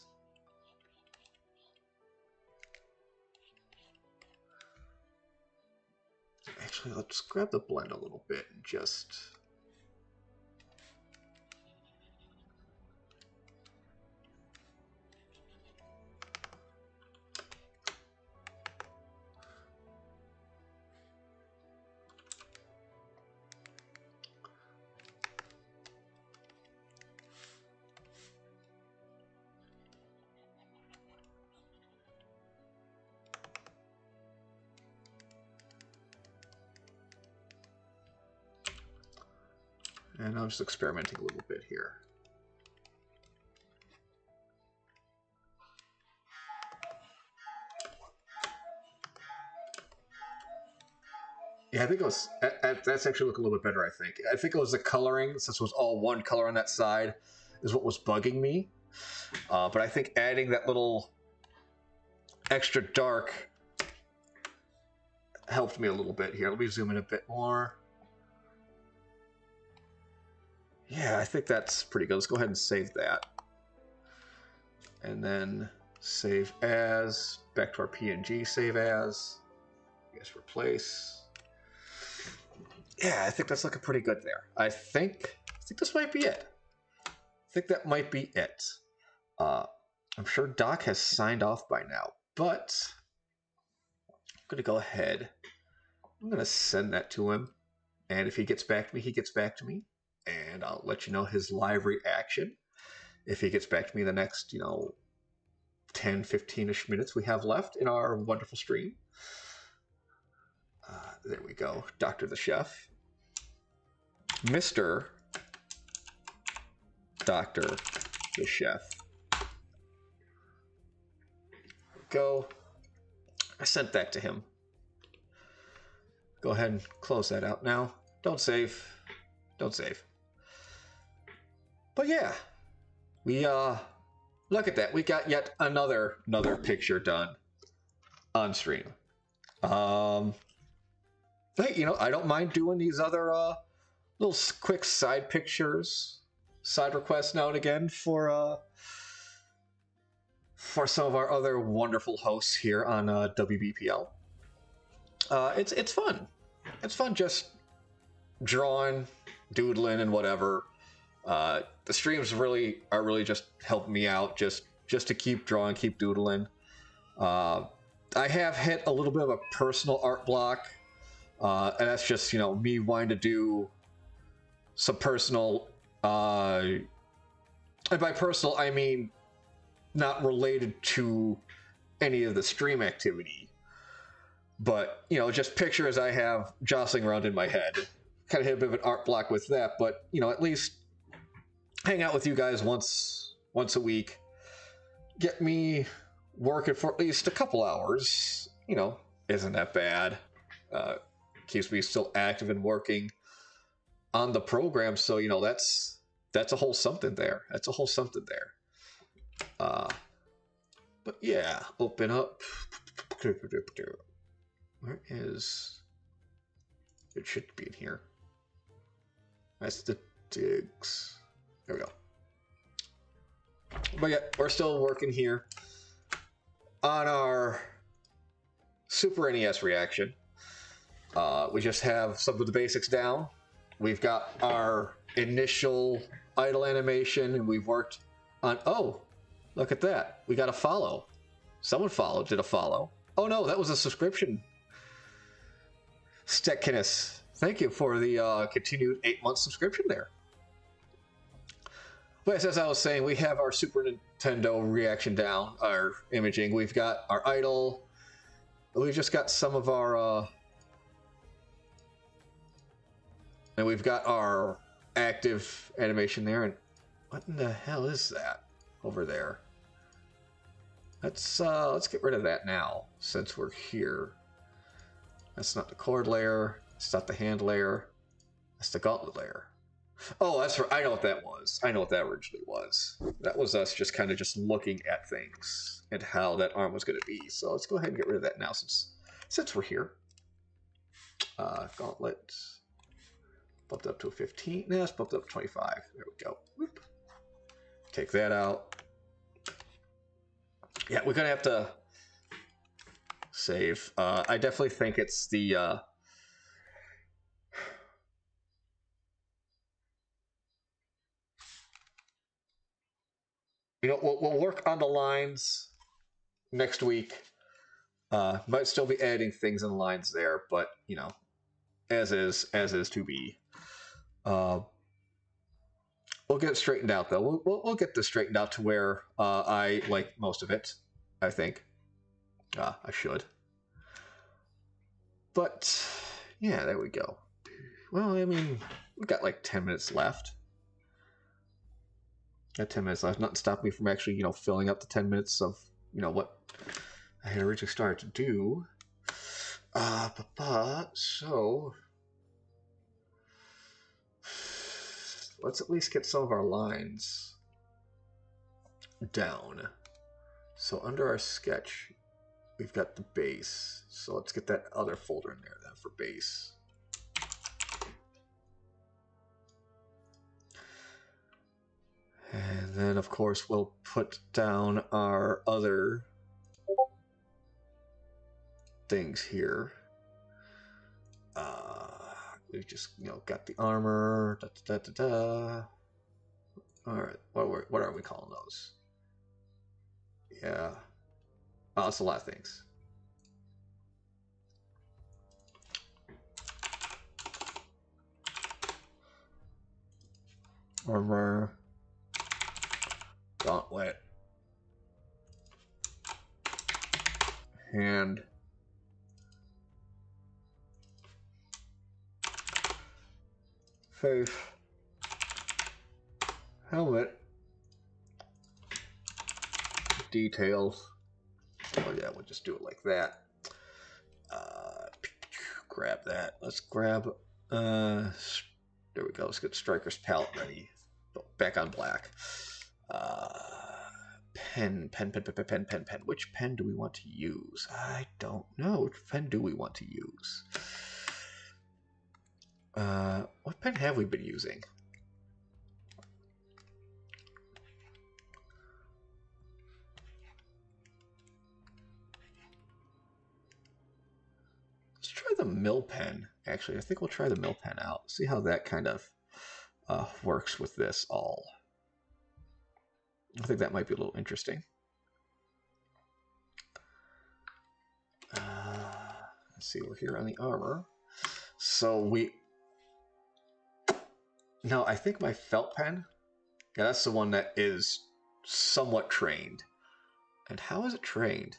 Speaker 2: Actually, let's grab the blend a little bit and just... I'm just experimenting a little bit here. Yeah, I think it was. That's actually looking a little bit better. I think. I think it was the coloring, since it was all one color on that side, is what was bugging me. Uh, but I think adding that little extra dark helped me a little bit here. Let me zoom in a bit more. Yeah, I think that's pretty good. Let's go ahead and save that. And then save as, back to our PNG save as. Guess replace. Yeah, I think that's looking pretty good there. I think I think this might be it. I think that might be it. Uh, I'm sure Doc has signed off by now, but I'm gonna go ahead. I'm gonna send that to him, and if he gets back to me, he gets back to me and I'll let you know his live reaction if he gets back to me the next, you know, 10, 15 ish minutes we have left in our wonderful stream. Uh, there we go. Dr. the Chef. Mr. Dr. the Chef. Go. I sent that to him. go ahead and close that out now. Don't save. Don't save. But yeah, we uh look at that. We got yet another another picture done on stream. Um hey, you know, I don't mind doing these other uh little quick side pictures, side requests now and again for uh for some of our other wonderful hosts here on uh, WBPL. Uh, it's it's fun. It's fun just drawing, doodling, and whatever. Uh, the streams really are really just helping me out, just just to keep drawing, keep doodling. Uh, I have hit a little bit of a personal art block, uh, and that's just you know me wanting to do some personal. Uh, and by personal, I mean not related to any of the stream activity, but you know, just pictures I have jostling around in my head. Kind of hit a bit of an art block with that, but you know, at least hang out with you guys once once a week, get me working for at least a couple hours. You know, isn't that bad? Uh, keeps me still active and working on the program, so you know that's that's a whole something there. That's a whole something there. Uh, but yeah, open up. Where is? It should be in here. That's the digs. There we go. But yeah, we're still working here on our Super NES reaction. Uh, we just have some of the basics down. We've got our initial idle animation, and we've worked on. Oh, look at that! We got a follow. Someone followed. Did a follow? Oh no, that was a subscription. Stekkinus, thank you for the uh, continued eight month subscription there. But as I was saying, we have our Super Nintendo reaction down, our imaging. We've got our idle. We've just got some of our. Uh, and we've got our active animation there. And what in the hell is that over there? Let's uh, let's get rid of that now since we're here. That's not the cord layer. It's not the hand layer. That's the gauntlet layer. Oh, that's right. I know what that was. I know what that originally was. That was us just kind of just looking at things and how that arm was going to be. So let's go ahead and get rid of that now since since we're here. Uh, gauntlet bumped up to a 15. No, it's bumped up to 25. There we go. Whoop. Take that out. Yeah, we're gonna have to save. Uh, I definitely think it's the. Uh, you know, we'll, we'll work on the lines next week. Uh, might still be adding things and lines there, but you know, as is as is to be. Uh, we'll get it straightened out though. We'll, we'll, we'll get this straightened out to where uh, I like most of it. I think. Uh, I should. But yeah, there we go. Well, I mean, we've got like ten minutes left. Got ten minutes left. Not to stop me from actually, you know, filling up the ten minutes of you know what I had originally started to do. Uh, but, but so let's at least get some of our lines down. So under our sketch, we've got the base. So let's get that other folder in there then for base. And then of course we'll put down our other things here. Uh, we've just you know got the armor. Da, da, da. All right, what were, what are we calling those? Yeah, oh, it's a lot of things. Armor, gauntlet, hand. face, helmet, details. Oh yeah, we'll just do it like that. Uh, grab that. Let's grab. Uh, there we go. Let's get Striker's palette ready. Back on black. Uh, pen, pen, pen, pen, pen, pen, pen. Which pen do we want to use? I don't know. Which pen do we want to use? Uh, what pen have we been using? Let's try the mill pen. Actually, I think we'll try the mill pen out. See how that kind of uh, works with this all. I think that might be a little interesting. Uh, let's see, we're here on the armor. So we. No, I think my felt pen. Yeah, that's the one that is somewhat trained. And how is it trained?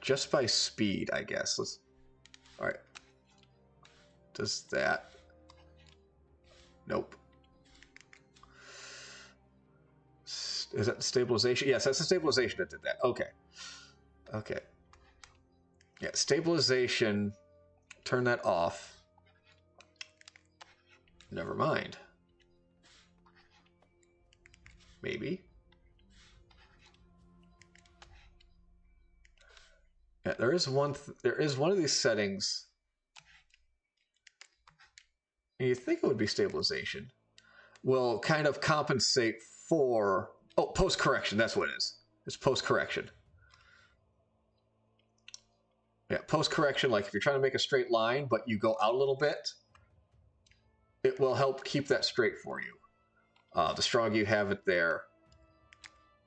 Speaker 2: Just by speed, I guess. Let's. All right. Does that? Nope. Is that stabilization? Yes, that's the stabilization that did that. Okay. Okay. Yeah, stabilization. Turn that off. Never mind. Maybe. Yeah, there is one. Th- there is one of these settings. You think it would be stabilization? Will kind of compensate for. Oh, post correction. That's what it is. It's post correction. Yeah, post correction. Like if you're trying to make a straight line, but you go out a little bit, it will help keep that straight for you. Uh, the stronger you have it there,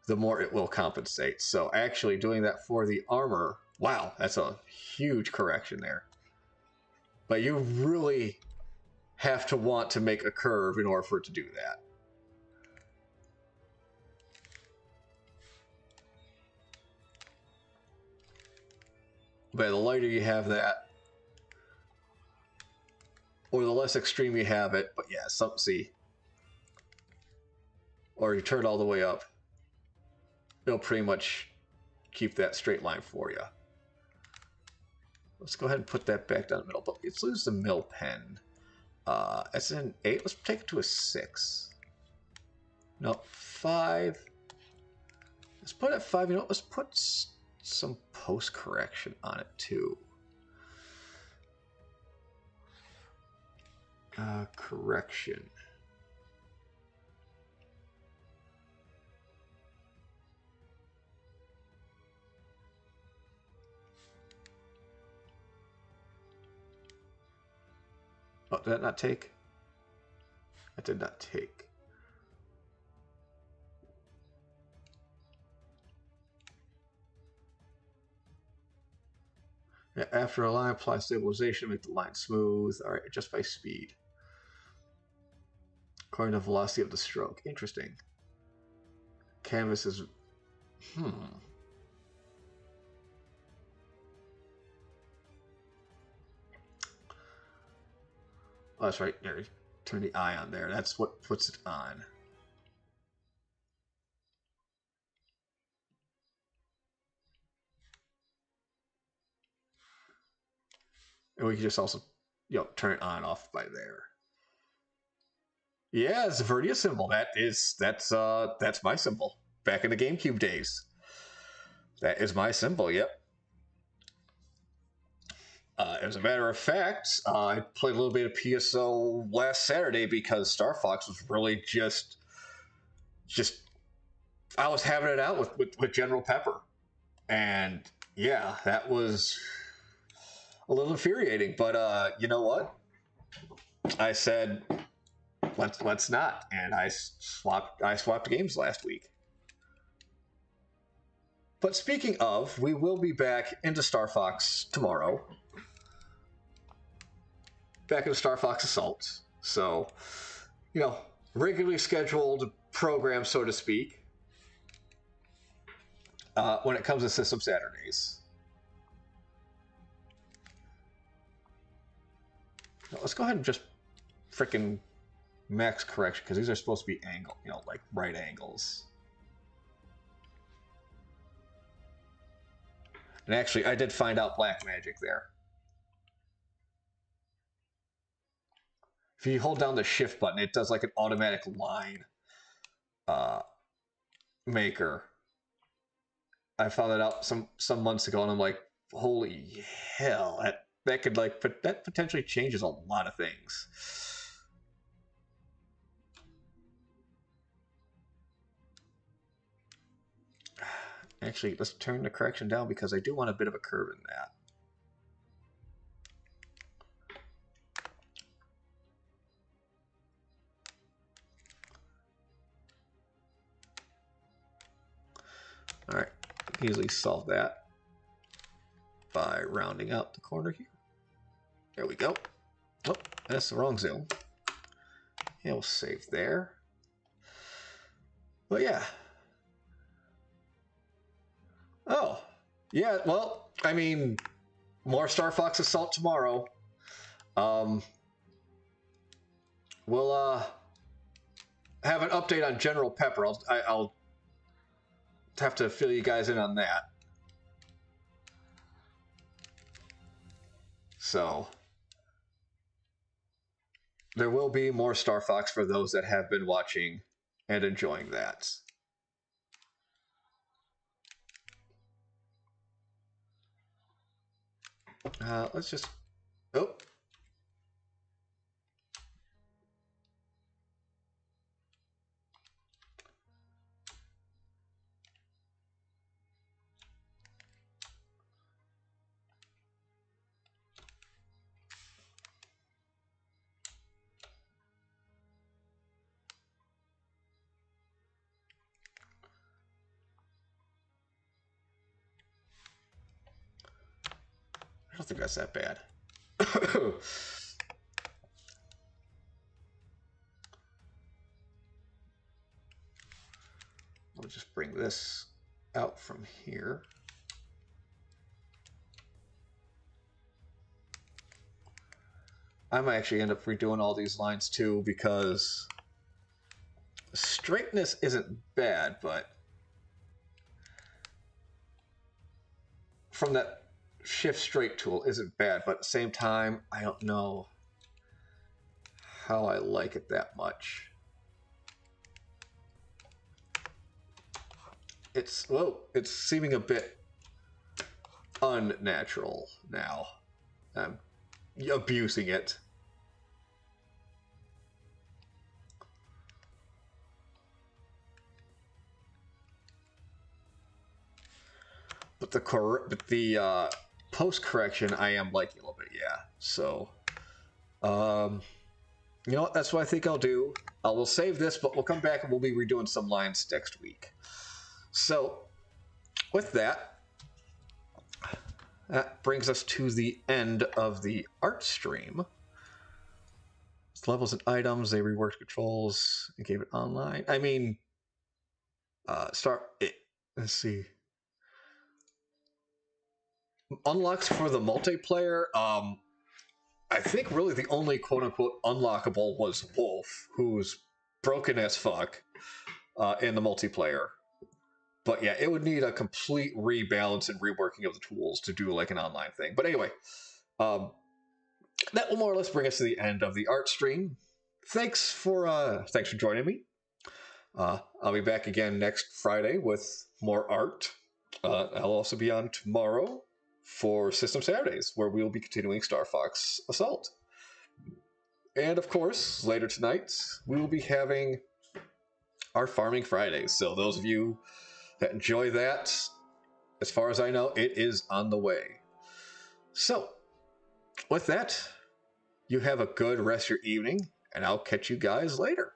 Speaker 2: the more it will compensate. So actually doing that for the armor, wow, that's a huge correction there. But you really have to want to make a curve in order for it to do that. But the lighter you have that, or the less extreme you have it, but yeah, some see. Or you turn it all the way up, it'll pretty much keep that straight line for you. Let's go ahead and put that back down the middle, but let's lose the mill pen. Uh, that's an eight. Let's take it to a six. No, five. Let's put it at five. You know, let's put some post correction on it too. Uh, correction. Oh, did that not take? That did not take. After a line, apply stabilization, make the line smooth. All right, just by speed. According to velocity of the stroke. Interesting. Canvas is. Hmm. Oh, that's right. There, turn the eye on there. That's what puts it on. And we can just also, you know, turn it on and off by there. Yeah, it's a Viridia symbol. That is that's uh that's my symbol. Back in the GameCube days. That is my symbol, yep. Uh, as a matter of fact, uh, I played a little bit of PSO last Saturday because Star Fox was really just, just, I was having it out with, with, with General Pepper. And yeah, that was a little infuriating, but uh, you know what? I said, let's let's not, and I swapped I swapped games last week. But speaking of, we will be back into Star Fox tomorrow. Back into Star Fox Assault. So, you know, regularly scheduled program, so to speak. Uh, when it comes to System Saturdays. Let's go ahead and just freaking max correction because these are supposed to be angle, you know, like right angles. And actually, I did find out black magic there. If you hold down the shift button, it does like an automatic line uh, maker. I found that out some some months ago, and I'm like, holy hell, that that could like that potentially changes a lot of things. (sighs) Actually, let's turn the correction down because I do want a bit of a curve in that. All right, easily solve that by rounding out the corner here. There we go. Oh, that's the wrong zone. Yeah, we'll save there. But yeah. Oh, yeah, well, I mean, more Star Fox Assault tomorrow. Um, we'll uh, have an update on General Pepper. I'll, I, I'll have to fill you guys in on that. So there will be more Star Fox for those that have been watching and enjoying that. Uh, let's just. Oh. That's that bad. (coughs) I'll just bring this out from here. I might actually end up redoing all these lines too because straightness isn't bad, but from that shift straight tool isn't bad, but at the same time, I don't know how I like it that much. It's well, it's seeming a bit unnatural now. I'm abusing it. But the but the uh, post correction, I am liking a little bit, yeah. So, um, you know what? That's what I think I'll do. I will save this, but we'll come back and we'll be redoing some lines next week. So, with that, that brings us to the end of the art stream. It's levels and items, they reworked controls and gave it online. I mean, uh, start it. Let's see unlocks for the multiplayer um i think really the only quote unquote unlockable was wolf who's broken as fuck uh, in the multiplayer. But yeah it would need a complete rebalance and reworking of the tools to do like an online thing. But anyway um that will more or less bring us to the end of the art stream. Thanks for uh thanks for joining me. Uh i'll be back again next friday with more art uh, I'll also be on tomorrow for System Saturdays, where we will be continuing Star Fox Assault. And of course, later tonight, we will be having our Farming Fridays. So, those of you that enjoy that, as far as I know, it is on the way. So, with that, you have a good rest of your evening, and I'll catch you guys later.